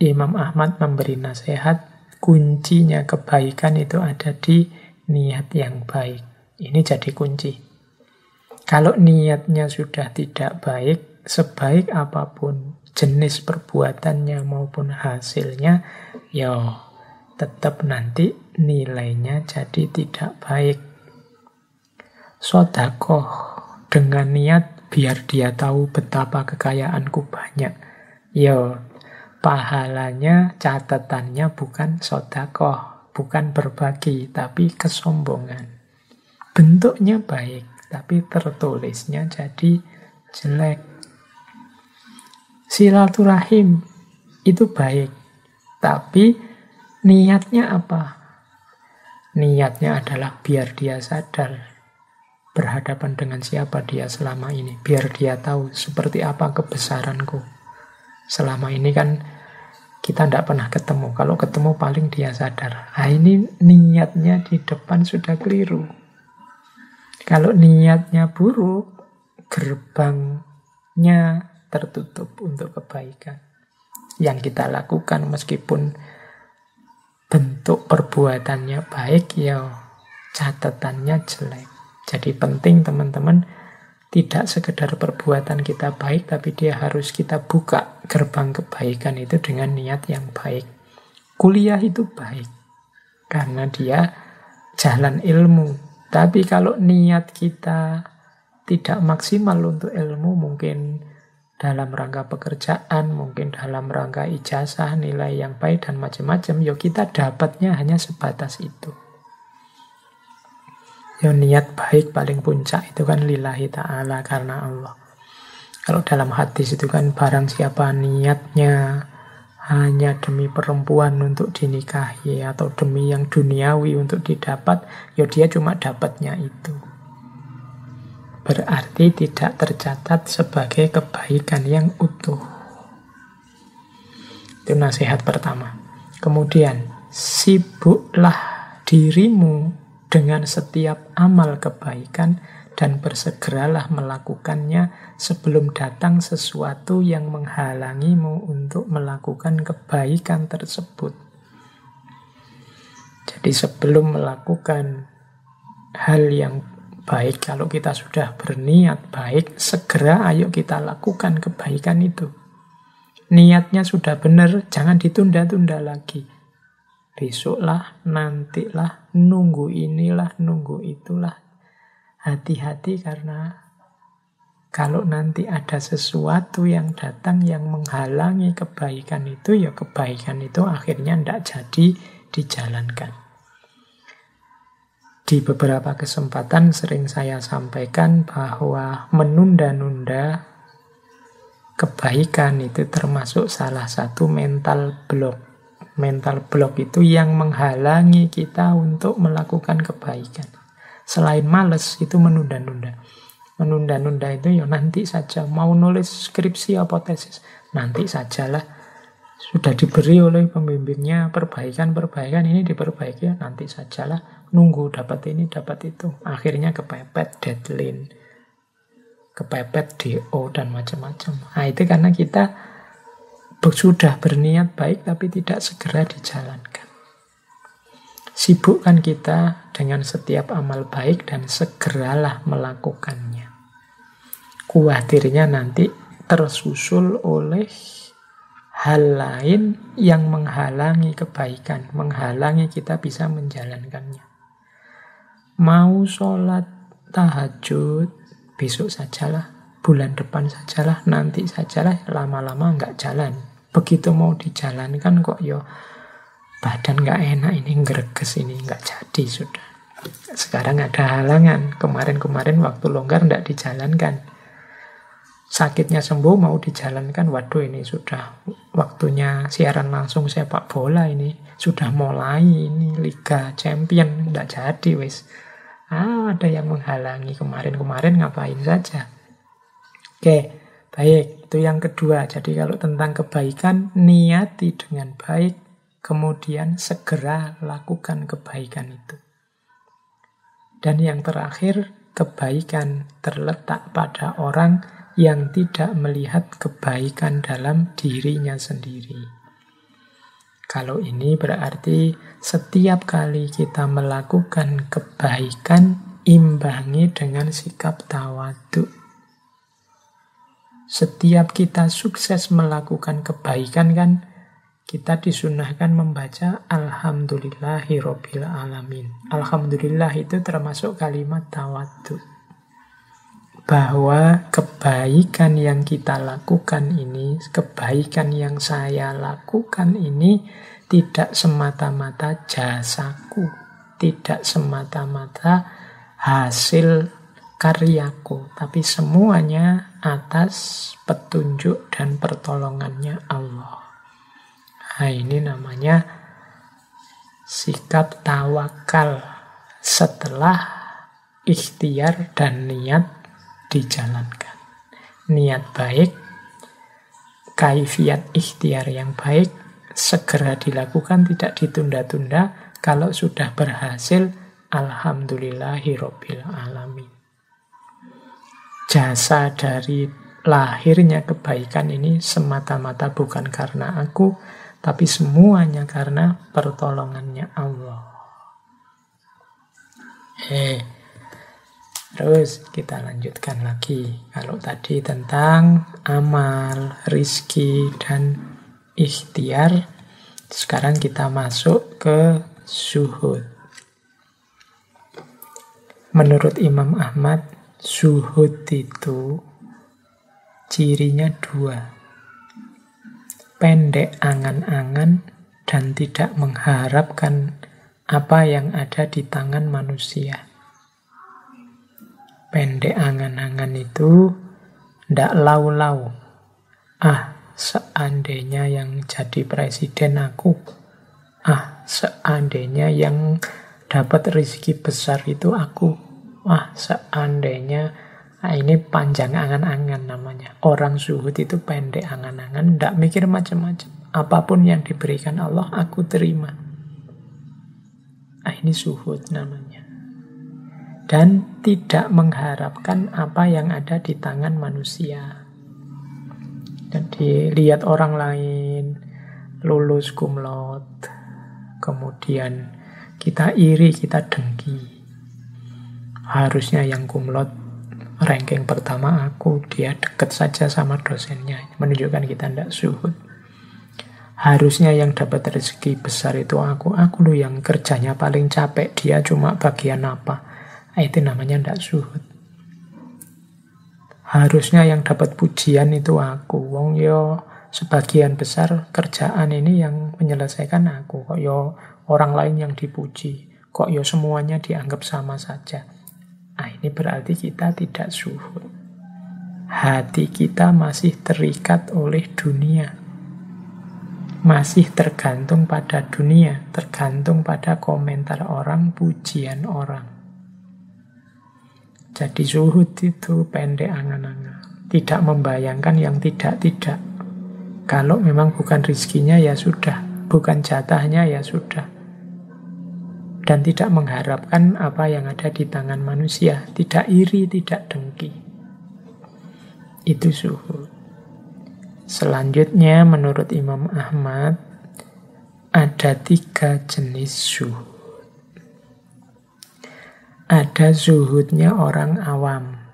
S1: Imam Ahmad memberi nasihat, kuncinya kebaikan itu ada di niat yang baik. Ini jadi kunci. Kalau niatnya sudah tidak baik, sebaik apa pun jenis perbuatannya maupun hasilnya, ya tetap nanti nilainya jadi tidak baik. Sodakoh dengan niat biar dia tahu betapa kekayaanku banyak. Ya pahalanya, catatannya bukan sodakoh, bukan berbagi, tapi kesombongan. Bentuknya baik, tapi tertulisnya jadi jelek. Silaturahim itu baik, tapi Niatnya apa? Niatnya adalah biar dia sadar berhadapan dengan siapa dia selama ini. Biar dia tahu seperti apa kebesaranku. Selama ini kan kita tidak pernah ketemu. Kalau ketemu paling dia sadar. Nah ini niatnya di depan sudah keliru. Kalau niatnya buruk, gerbangnya tertutup untuk kebaikan. Yang kita lakukan meskipun bentuk perbuatannya baik, ya catatannya jelek. Jadi penting teman-teman tidak sekedar perbuatan kita baik, tapi dia harus kita buka gerbang kebaikan itu dengan niat yang baik. Kuliah itu baik, karena dia jalan ilmu. Tapi kalau niat kita tidak maksimal untuk ilmu, mungkin dalam rangka pekerjaan, mungkin dalam rangka ijazah, nilai yang baik, dan macam-macam, ya kita dapatnya hanya sebatas itu. Ya niat baik paling puncak itu kan lillahi ta'ala karena Allah. Kalau dalam hadis itu kan barang siapa niatnya hanya demi perempuan untuk dinikahi atau demi yang duniawi untuk didapat, ya dia cuma dapatnya itu. Berarti tidak tercatat sebagai kebaikan yang utuh. Itu nasihat pertama. Kemudian, sibuklah dirimu dengan setiap amal kebaikan dan bersegeralah melakukannya sebelum datang sesuatu yang menghalangimu untuk melakukan kebaikan tersebut. Jadi sebelum melakukan hal yang baik, kalau kita sudah berniat baik, segera ayo kita lakukan kebaikan itu. Niatnya sudah benar, jangan ditunda-tunda lagi besoklah, nantilah, nunggu inilah, nunggu itulah. Hati-hati karena kalau nanti ada sesuatu yang datang yang menghalangi kebaikan itu, ya kebaikan itu akhirnya tidak jadi dijalankan. Di beberapa kesempatan sering saya sampaikan bahwa menunda-nunda kebaikan itu termasuk salah satu mental block mental block itu yang menghalangi kita untuk melakukan kebaikan. Selain males, itu menunda-nunda. Menunda-nunda itu ya nanti saja. Mau nulis skripsi apa tesis, nanti sajalah. Sudah diberi oleh pembimbingnya perbaikan-perbaikan ini diperbaiki ya nanti sajalah. Nunggu dapat ini, dapat itu. Akhirnya kepepet deadline. Kepepet DO dan macam-macam. Nah itu karena kita sudah berniat baik tapi tidak segera dijalankan. Sibukkan kita dengan setiap amal baik dan segeralah melakukannya. Kuatirnya nanti tersusul oleh hal lain yang menghalangi kebaikan, menghalangi kita bisa menjalankannya. Mau sholat tahajud, besok sajalah, bulan depan sajalah, nanti sajalah, lama-lama nggak jalan. Begitu mau dijalankan kok yo badan nggak enak ini greges ini nggak jadi sudah. Sekarang ada halangan. Kemarin-kemarin waktu longgar nggak dijalankan. Sakitnya sembuh mau dijalankan. Waduh ini sudah waktunya siaran langsung sepak bola ini. Sudah mulai ini Liga Champion. Nggak jadi wis. Ah, ada yang menghalangi kemarin-kemarin ngapain saja. Oke, baik. Itu yang kedua. Jadi kalau tentang kebaikan, niati dengan baik, kemudian segera lakukan kebaikan itu. Dan yang terakhir, kebaikan terletak pada orang yang tidak melihat kebaikan dalam dirinya sendiri. Kalau ini berarti setiap kali kita melakukan kebaikan, imbangi dengan sikap tawaduk setiap kita sukses melakukan kebaikan kan, kita disunahkan membaca Alhamdulillahirobbil alamin. Alhamdulillah itu termasuk kalimat tawadu. Bahwa kebaikan yang kita lakukan ini, kebaikan yang saya lakukan ini tidak semata-mata jasaku, tidak semata-mata hasil karyaku, tapi semuanya atas petunjuk dan pertolongannya Allah. Nah, ini namanya sikap tawakal setelah ikhtiar dan niat dijalankan. Niat baik, kaifiat ikhtiar yang baik, segera dilakukan, tidak ditunda-tunda. Kalau sudah berhasil, Alhamdulillahirobbil alamin. Jasa dari lahirnya kebaikan ini semata-mata bukan karena aku, tapi semuanya karena pertolongannya Allah. Eh, terus kita lanjutkan lagi. Kalau tadi tentang amal, rizki, dan ikhtiar, sekarang kita masuk ke suhud. Menurut Imam Ahmad, suhud itu cirinya dua. Pendek angan-angan dan tidak mengharapkan apa yang ada di tangan manusia. Pendek angan-angan itu ndak lau-lau. Ah, seandainya yang jadi presiden aku. Ah, seandainya yang dapat rezeki besar itu aku. Wah, seandainya nah ini panjang angan-angan namanya. Orang zuhud itu pendek angan-angan, tidak mikir macam-macam. Apa pun yang diberikan Allah, aku terima. Nah, ini zuhud namanya. Dan tidak mengharapkan apa yang ada di tangan manusia. Dan dilihat orang lain, lulus kumlot, kemudian kita iri, kita dengki. Harusnya yang kumlot ranking pertama aku, dia deket saja sama dosennya. Menunjukkan kita tidak suhud. Harusnya yang dapat rezeki besar itu aku. Aku loh yang kerjanya paling capek. Dia cuma bagian apa. Nah, itu namanya tidak suhud. Harusnya yang dapat pujian itu aku. Wong yo sebagian besar kerjaan ini yang menyelesaikan aku. Kok yo orang lain yang dipuji. Kok ya semuanya dianggap sama saja. Nah, ini berarti kita tidak suhud. Hati kita masih terikat oleh dunia. Masih tergantung pada dunia, tergantung pada komentar orang, pujian orang. Jadi suhud itu pendek angan-angan. Tidak membayangkan yang tidak-tidak. Kalau memang bukan rizkinya ya sudah. Bukan jatahnya ya sudah dan tidak mengharapkan apa yang ada di tangan manusia, tidak iri, tidak dengki. Itu suhu. Selanjutnya menurut Imam Ahmad ada tiga jenis suhu. Ada zuhudnya orang awam.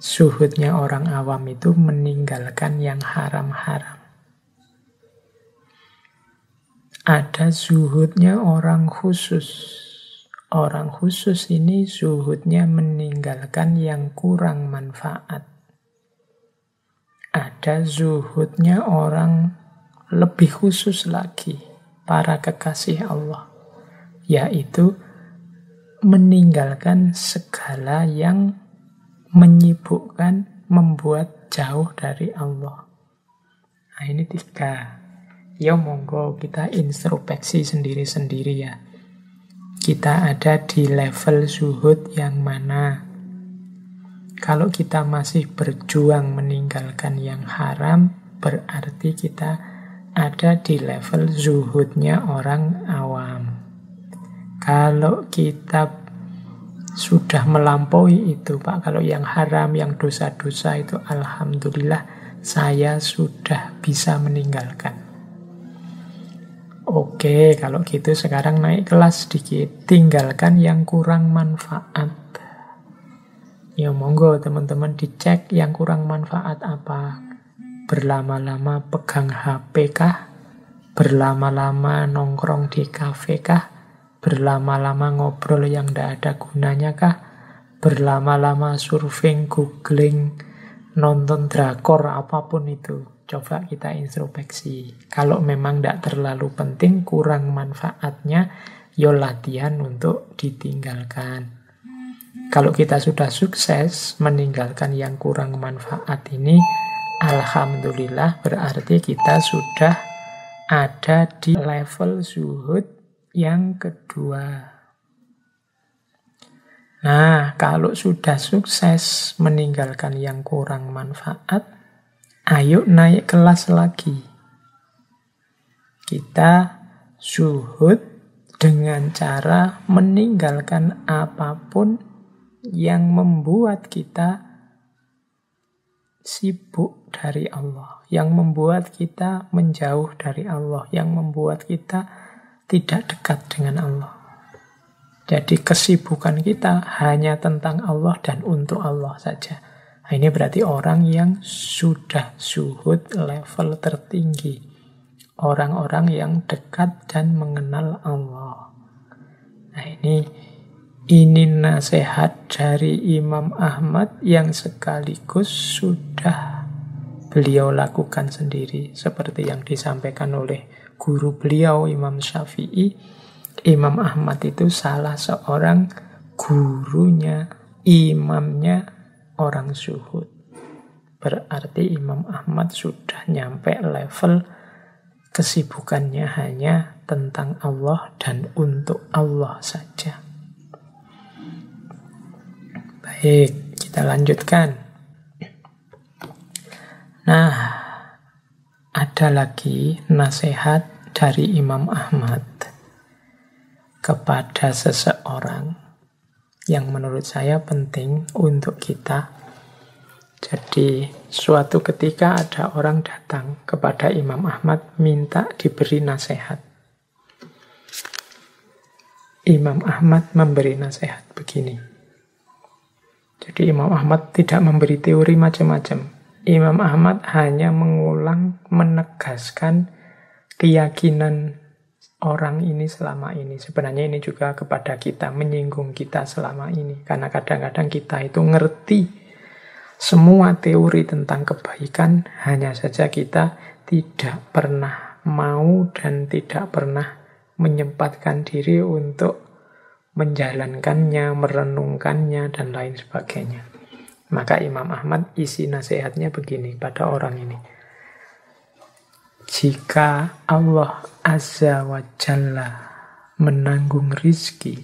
S1: Zuhudnya orang awam itu meninggalkan yang haram-haram. Ada zuhudnya orang khusus Orang khusus ini zuhudnya meninggalkan yang kurang manfaat. Ada zuhudnya orang lebih khusus lagi, para kekasih Allah, yaitu meninggalkan segala yang menyibukkan, membuat jauh dari Allah. Nah ini tiga. Ya monggo kita introspeksi sendiri-sendiri ya kita ada di level zuhud yang mana. Kalau kita masih berjuang meninggalkan yang haram, berarti kita ada di level zuhudnya orang awam. Kalau kita sudah melampaui itu, Pak, kalau yang haram, yang dosa-dosa itu, Alhamdulillah, saya sudah bisa meninggalkan. Oke, kalau gitu sekarang naik kelas sedikit. Tinggalkan yang kurang manfaat. Ya monggo teman-teman dicek yang kurang manfaat apa. Berlama-lama pegang HP kah? Berlama-lama nongkrong di kafe kah? Berlama-lama ngobrol yang tidak ada gunanya kah? Berlama-lama surfing, googling, nonton drakor, apa pun itu Coba kita introspeksi. Kalau memang tidak terlalu penting, kurang manfaatnya, yo latihan untuk ditinggalkan. Kalau kita sudah sukses meninggalkan yang kurang manfaat ini, Alhamdulillah berarti kita sudah ada di level zuhud yang kedua. Nah, kalau sudah sukses meninggalkan yang kurang manfaat, ayo naik kelas lagi. Kita suhud dengan cara meninggalkan apa pun yang membuat kita sibuk dari Allah, yang membuat kita menjauh dari Allah, yang membuat kita tidak dekat dengan Allah. Jadi kesibukan kita hanya tentang Allah dan untuk Allah saja. Nah, ini berarti orang yang sudah suhud level tertinggi. Orang-orang yang dekat dan mengenal Allah. Nah ini ini nasihat dari Imam Ahmad yang sekaligus sudah beliau lakukan sendiri. Seperti yang disampaikan oleh guru beliau Imam Syafi'i Imam Ahmad itu salah seorang gurunya, imamnya orang suhud. Berarti Imam Ahmad sudah nyampe level kesibukannya hanya tentang Allah dan untuk Allah saja. Baik, kita lanjutkan. Nah, ada lagi nasihat dari Imam Ahmad kepada seseorang yang menurut saya penting untuk kita. Jadi, suatu ketika ada orang datang kepada Imam Ahmad minta diberi nasihat. Imam Ahmad memberi nasihat begini. Jadi Imam Ahmad tidak memberi teori macam-macam. Imam Ahmad hanya mengulang, menegaskan keyakinan orang ini selama ini. Sebenarnya ini juga kepada kita, menyinggung kita selama ini. Karena kadang-kadang kita itu ngerti semua teori tentang kebaikan, hanya saja kita tidak pernah mau dan tidak pernah menyempatkan diri untuk menjalankannya, merenungkannya, dan lain sebagainya. Maka Imam Ahmad isi nasihatnya begini pada orang ini. Jika Allah Azza wa Jalla menanggung rizki,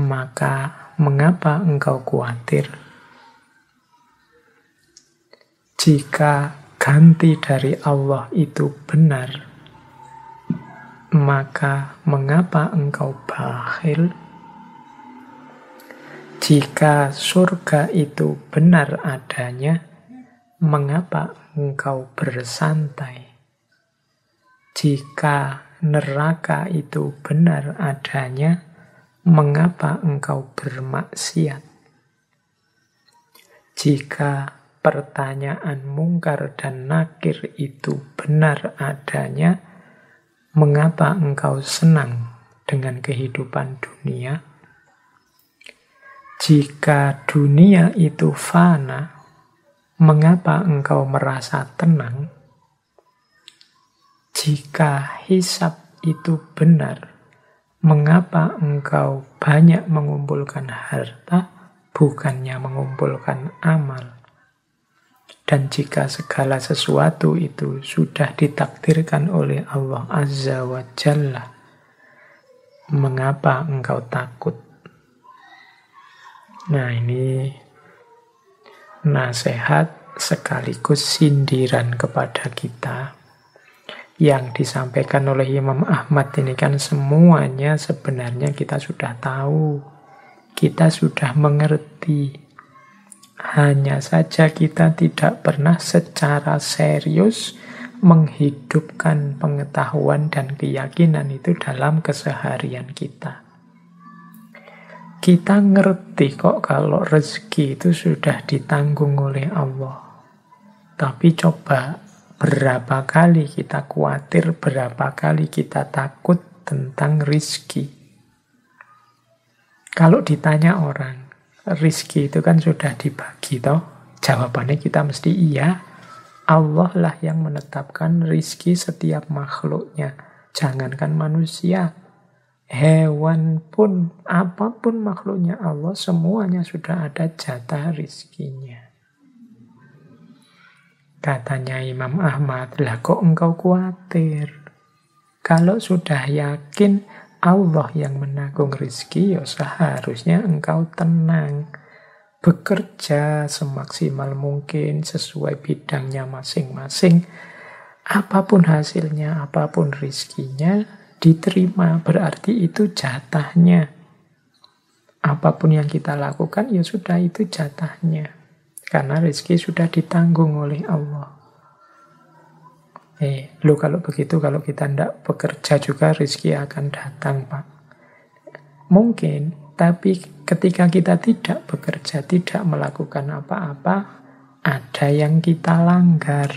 S1: maka mengapa engkau khawatir? Jika ganti dari Allah itu benar, maka mengapa engkau bakhil? Jika surga itu benar adanya, mengapa engkau bersantai? Jika neraka itu benar adanya, mengapa engkau bermaksiat? Jika pertanyaan mungkar dan nakir itu benar adanya, mengapa engkau senang dengan kehidupan dunia? Jika dunia itu fana, mengapa engkau merasa tenang? Jika hisap itu benar, mengapa engkau banyak mengumpulkan harta, bukannya mengumpulkan amal? Dan jika segala sesuatu itu sudah ditakdirkan oleh Allah Azza wa Jalla, mengapa engkau takut? Nah ini nasihat sekaligus sindiran kepada kita yang disampaikan oleh Imam Ahmad ini kan semuanya sebenarnya kita sudah tahu. Kita sudah mengerti. Hanya saja kita tidak pernah secara serius menghidupkan pengetahuan dan keyakinan itu dalam keseharian kita. Kita ngerti kok kalau rezeki itu sudah ditanggung oleh Allah. Tapi coba Berapa kali kita khawatir, berapa kali kita takut tentang rizki. Kalau ditanya orang, rizki itu kan sudah dibagi toh? Jawabannya kita mesti iya. Allah lah yang menetapkan rizki setiap makhluknya. Jangankan manusia, hewan pun, apa pun makhluknya Allah, semuanya sudah ada jatah rizkinya. Katanya Imam Ahmad, lah kok engkau khawatir? Kalau sudah yakin Allah yang menanggung rizki, ya seharusnya engkau tenang. Bekerja semaksimal mungkin sesuai bidangnya masing-masing. Apa pun hasilnya, apa pun rizkinya, diterima. Berarti itu jatahnya. Apa pun yang kita lakukan, ya sudah itu jatahnya. Karena rizki sudah ditanggung oleh Allah. Eh, lo kalau begitu, kalau kita tidak bekerja juga rizki akan datang, Pak. Mungkin, tapi ketika kita tidak bekerja, tidak melakukan apa-apa, ada yang kita langgar.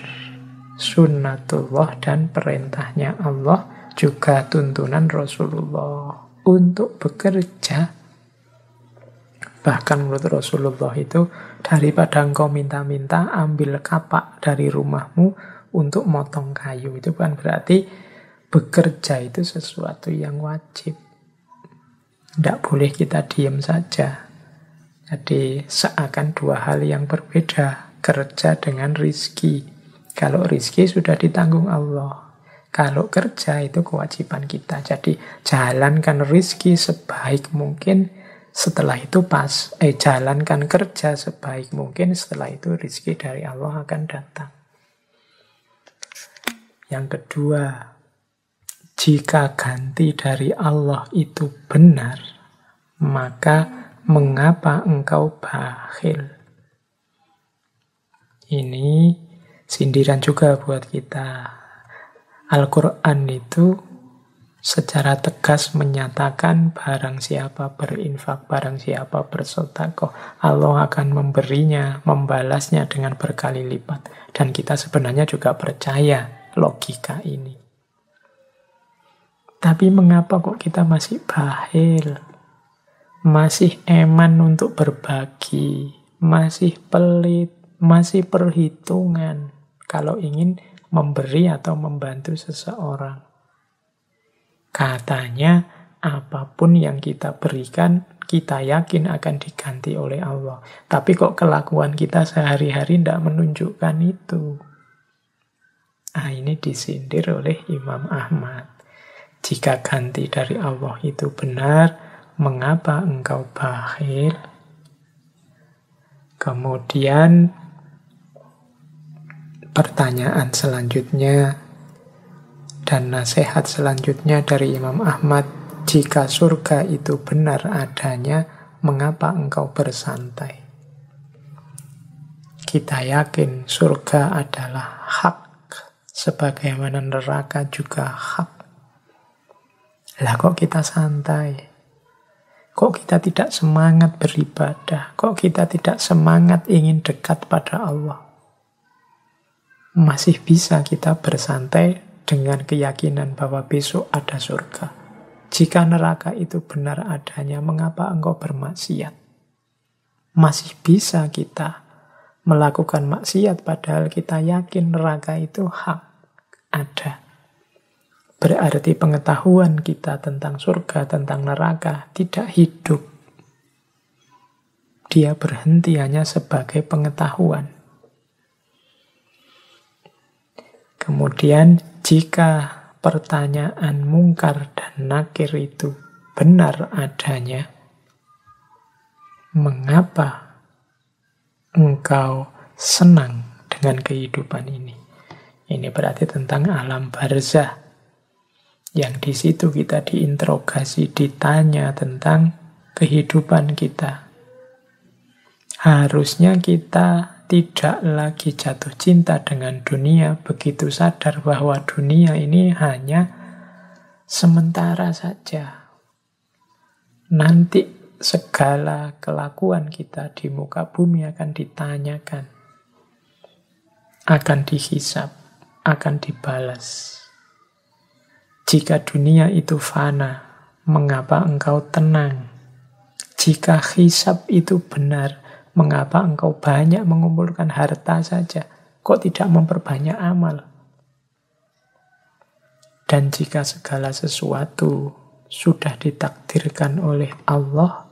S1: Sunnatullah dan perintahnya Allah, juga tuntunan Rasulullah untuk bekerja. Bahkan menurut Rasulullah itu, daripada engkau minta-minta, ambil kapak dari rumahmu, untuk motong kayu. Itu bukan berarti bekerja itu sesuatu yang wajib. Tidak boleh kita diam saja. Jadi seakan dua hal yang berbeda. Kerja dengan rizki. Kalau rizki sudah ditanggung Allah. Kalau kerja itu kewajiban kita. Jadi jalankan rizki sebaik mungkin. Setelah itu pas. Eh jalankan kerja sebaik mungkin. Setelah itu rizki dari Allah akan datang. Yang kedua, jika ganti dari Allah itu benar, maka mengapa engkau bakhil? Ini sindiran juga buat kita. Al-Quran itu secara tegas menyatakan barang siapa berinfak, barang siapa bersotakoh, Allah akan memberinya, membalasnya dengan berkali lipat. Dan kita sebenarnya juga percaya logika ini. Tapi mengapa kok kita masih bahil? Masih eman untuk berbagi, masih pelit, masih perhitungan kalau ingin memberi atau membantu seseorang. Katanya apa pun yang kita berikan, kita yakin akan diganti oleh Allah. Tapi kok kelakuan kita sehari-hari tidak menunjukkan itu. Ah, ini disindir oleh Imam Ahmad. Jika ganti dari Allah itu benar, mengapa engkau bakhil? Kemudian pertanyaan selanjutnya dan nasihat selanjutnya dari Imam Ahmad, jika surga itu benar adanya, mengapa engkau bersantai? Kita yakin surga adalah hak sebagaimana neraka juga hak. Lah kok kita santai? Kok kita tidak semangat beribadah? Kok kita tidak semangat ingin dekat pada Allah? Masih bisa kita bersantai dengan keyakinan bahwa besok ada surga. Jika neraka itu benar adanya, mengapa engkau bermaksiat? Masih bisa kita melakukan maksiat padahal kita yakin neraka itu hak ada. Berarti pengetahuan kita tentang surga, tentang neraka tidak hidup. Dia berhenti hanya sebagai pengetahuan. Kemudian jika pertanyaan mungkar dan nakir itu benar adanya, mengapa engkau senang dengan kehidupan ini? Ini berarti tentang alam barzah. Yang di situ kita diinterogasi, ditanya tentang kehidupan kita. Harusnya kita tidak lagi jatuh cinta dengan dunia, begitu sadar bahwa dunia ini hanya sementara saja. Nanti segala kelakuan kita di muka bumi akan ditanyakan, akan dihisap akan dibalas. Jika dunia itu fana, mengapa engkau tenang? Jika hisap itu benar, mengapa engkau banyak mengumpulkan harta saja? Kok tidak memperbanyak amal? Dan jika segala sesuatu sudah ditakdirkan oleh Allah,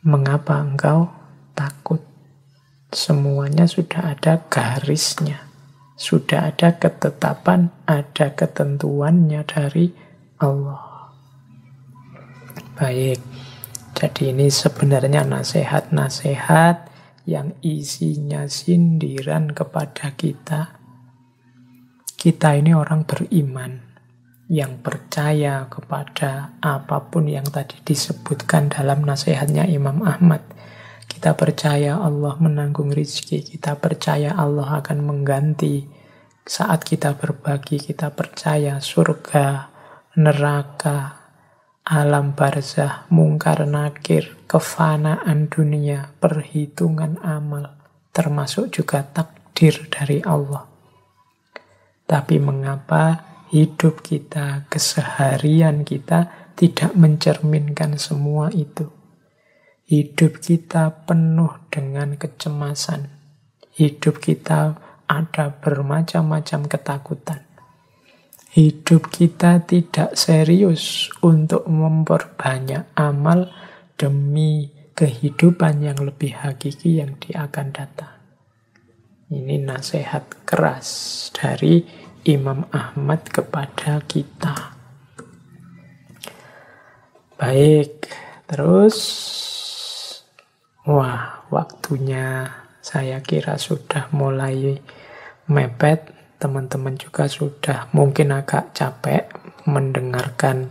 S1: mengapa engkau takut? Semuanya sudah ada garisnya. Sudah ada ketetapan, ada ketentuannya dari Allah. Baik, jadi ini sebenarnya nasihat-nasihat yang isinya sindiran kepada kita. Kita ini orang beriman yang percaya kepada apa pun yang tadi disebutkan dalam nasihatnya Imam Ahmad. Kita percaya Allah menanggung rizki, kita percaya Allah akan mengganti saat kita berbagi, kita percaya surga, neraka, alam barzah, mungkar nakir, kefanaan dunia, perhitungan amal, termasuk juga takdir dari Allah. Tapi mengapa hidup kita, keseharian kita tidak mencerminkan semua itu? Hidup kita penuh dengan kecemasan. Hidup kita ada bermacam-macam ketakutan. Hidup kita tidak serius untuk memperbanyak amal demi kehidupan yang lebih hakiki yang akan datang. Ini nasihat keras dari Imam Ahmad kepada kita. Baik, terus Wah, waktunya saya kira sudah mulai mepet. Teman-teman juga sudah mungkin agak capek mendengarkan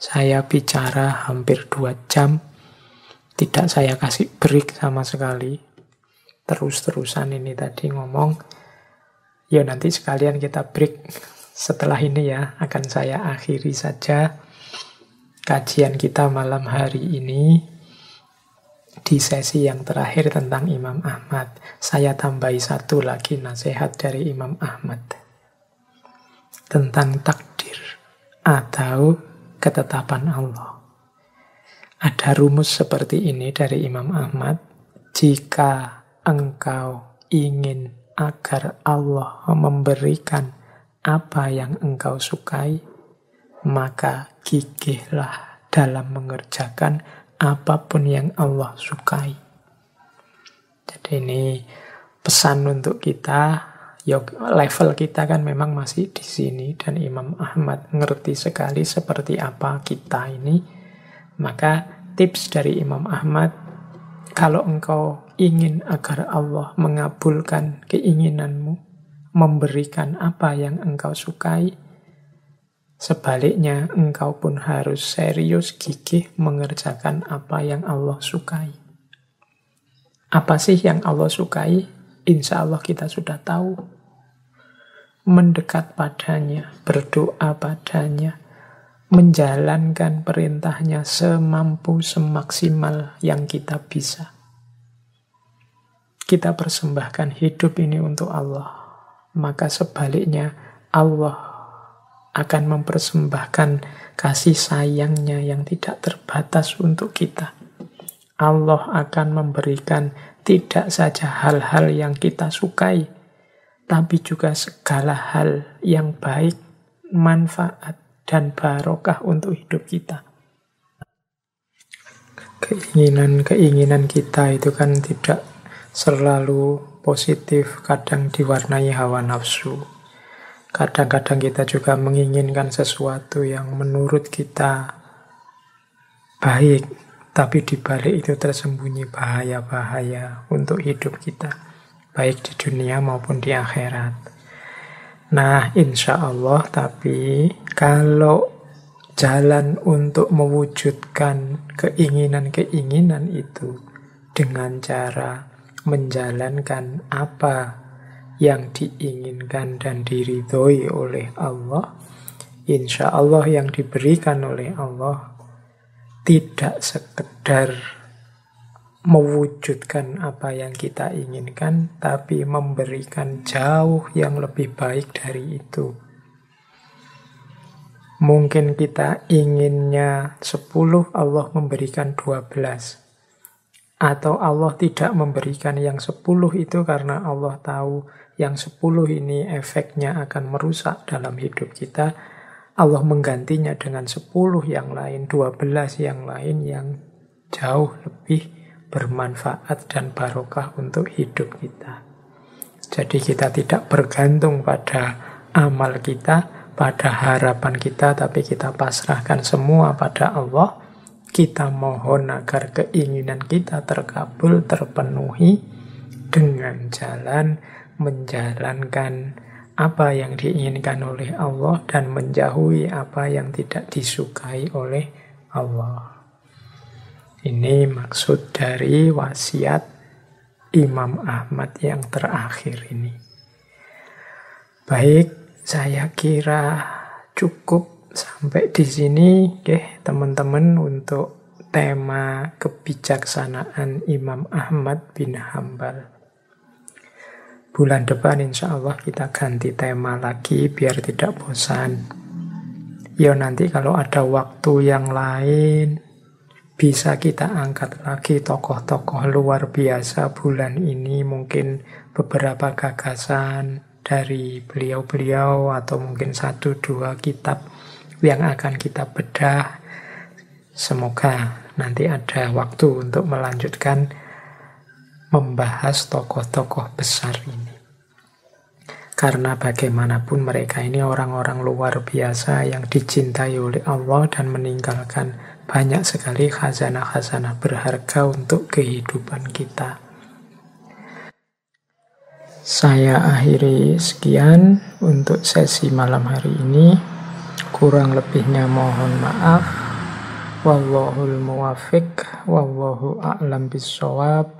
S1: saya bicara hampir dua jam. Tidak saya kasih break sama sekali. Terus-terusan ini tadi ngomong. Ya nanti sekalian kita break setelah ini ya. Akan saya akhiri saja kajian kita malam hari ini di sesi yang terakhir tentang Imam Ahmad, saya tambahi satu lagi nasihat dari Imam Ahmad. Tentang takdir atau ketetapan Allah. Ada rumus seperti ini dari Imam Ahmad, jika engkau ingin agar Allah memberikan apa yang engkau sukai, maka gigihlah dalam mengerjakan apa pun yang Allah sukai. Jadi ini pesan untuk kita, ya level kita kan memang masih di sini dan Imam Ahmad ngerti sekali seperti apa kita ini. Maka tips dari Imam Ahmad, kalau engkau ingin agar Allah mengabulkan keinginanmu, memberikan apa yang engkau sukai, Sebaliknya, engkau pun harus serius gigih mengerjakan apa yang Allah sukai. Apa sih yang Allah sukai? Insya Allah kita sudah tahu. Mendekat padanya, berdoa padanya, menjalankan perintahnya semampu semaksimal yang kita bisa. Kita persembahkan hidup ini untuk Allah. Maka sebaliknya, Allah akan mempersembahkan kasih sayangnya yang tidak terbatas untuk kita. Allah akan memberikan tidak saja hal-hal yang kita sukai, tapi juga segala hal yang baik, manfaat, dan barokah untuk hidup kita. Keinginan-keinginan kita itu kan tidak selalu positif, kadang diwarnai hawa nafsu Kadang-kadang kita juga menginginkan sesuatu yang menurut kita baik, tapi di balik itu tersembunyi bahaya-bahaya untuk hidup kita, baik di dunia maupun di akhirat. Nah, insya Allah, tapi kalau jalan untuk mewujudkan keinginan-keinginan itu dengan cara menjalankan apa yang diinginkan dan diridhoi oleh Allah, insya Allah yang diberikan oleh Allah tidak sekedar mewujudkan apa yang kita inginkan, tapi memberikan jauh yang lebih baik dari itu. Mungkin kita inginnya 10, Allah memberikan 12. Atau Allah tidak memberikan yang 10 itu karena Allah tahu yang sepuluh ini efeknya akan merusak dalam hidup kita, Allah menggantinya dengan sepuluh yang lain, dua belas yang lain yang jauh lebih bermanfaat dan barokah untuk hidup kita. Jadi kita tidak bergantung pada amal kita, pada harapan kita, tapi kita pasrahkan semua pada Allah. kita mohon agar keinginan kita terkabul, terpenuhi dengan jalan menjalankan apa yang diinginkan oleh Allah dan menjauhi apa yang tidak disukai oleh Allah. Ini maksud dari wasiat Imam Ahmad yang terakhir ini. Baik, saya kira cukup sampai di sini, oke, teman-teman untuk tema kebijaksanaan Imam Ahmad bin Hambal. Bulan depan insya Allah kita ganti tema lagi biar tidak bosan. Ya nanti kalau ada waktu yang lain bisa kita angkat lagi tokoh-tokoh luar biasa bulan ini mungkin beberapa gagasan dari beliau-beliau atau mungkin satu dua kitab yang akan kita bedah. Semoga nanti ada waktu untuk melanjutkan membahas tokoh-tokoh besar ini. Karena bagaimanapun mereka ini orang-orang luar biasa yang dicintai oleh Allah dan meninggalkan banyak sekali khazanah-khazanah berharga untuk kehidupan kita. Saya akhiri sekian untuk sesi malam hari ini. Kurang lebihnya mohon maaf. Wallahul muwafiq, wallahu a'lam bisawab.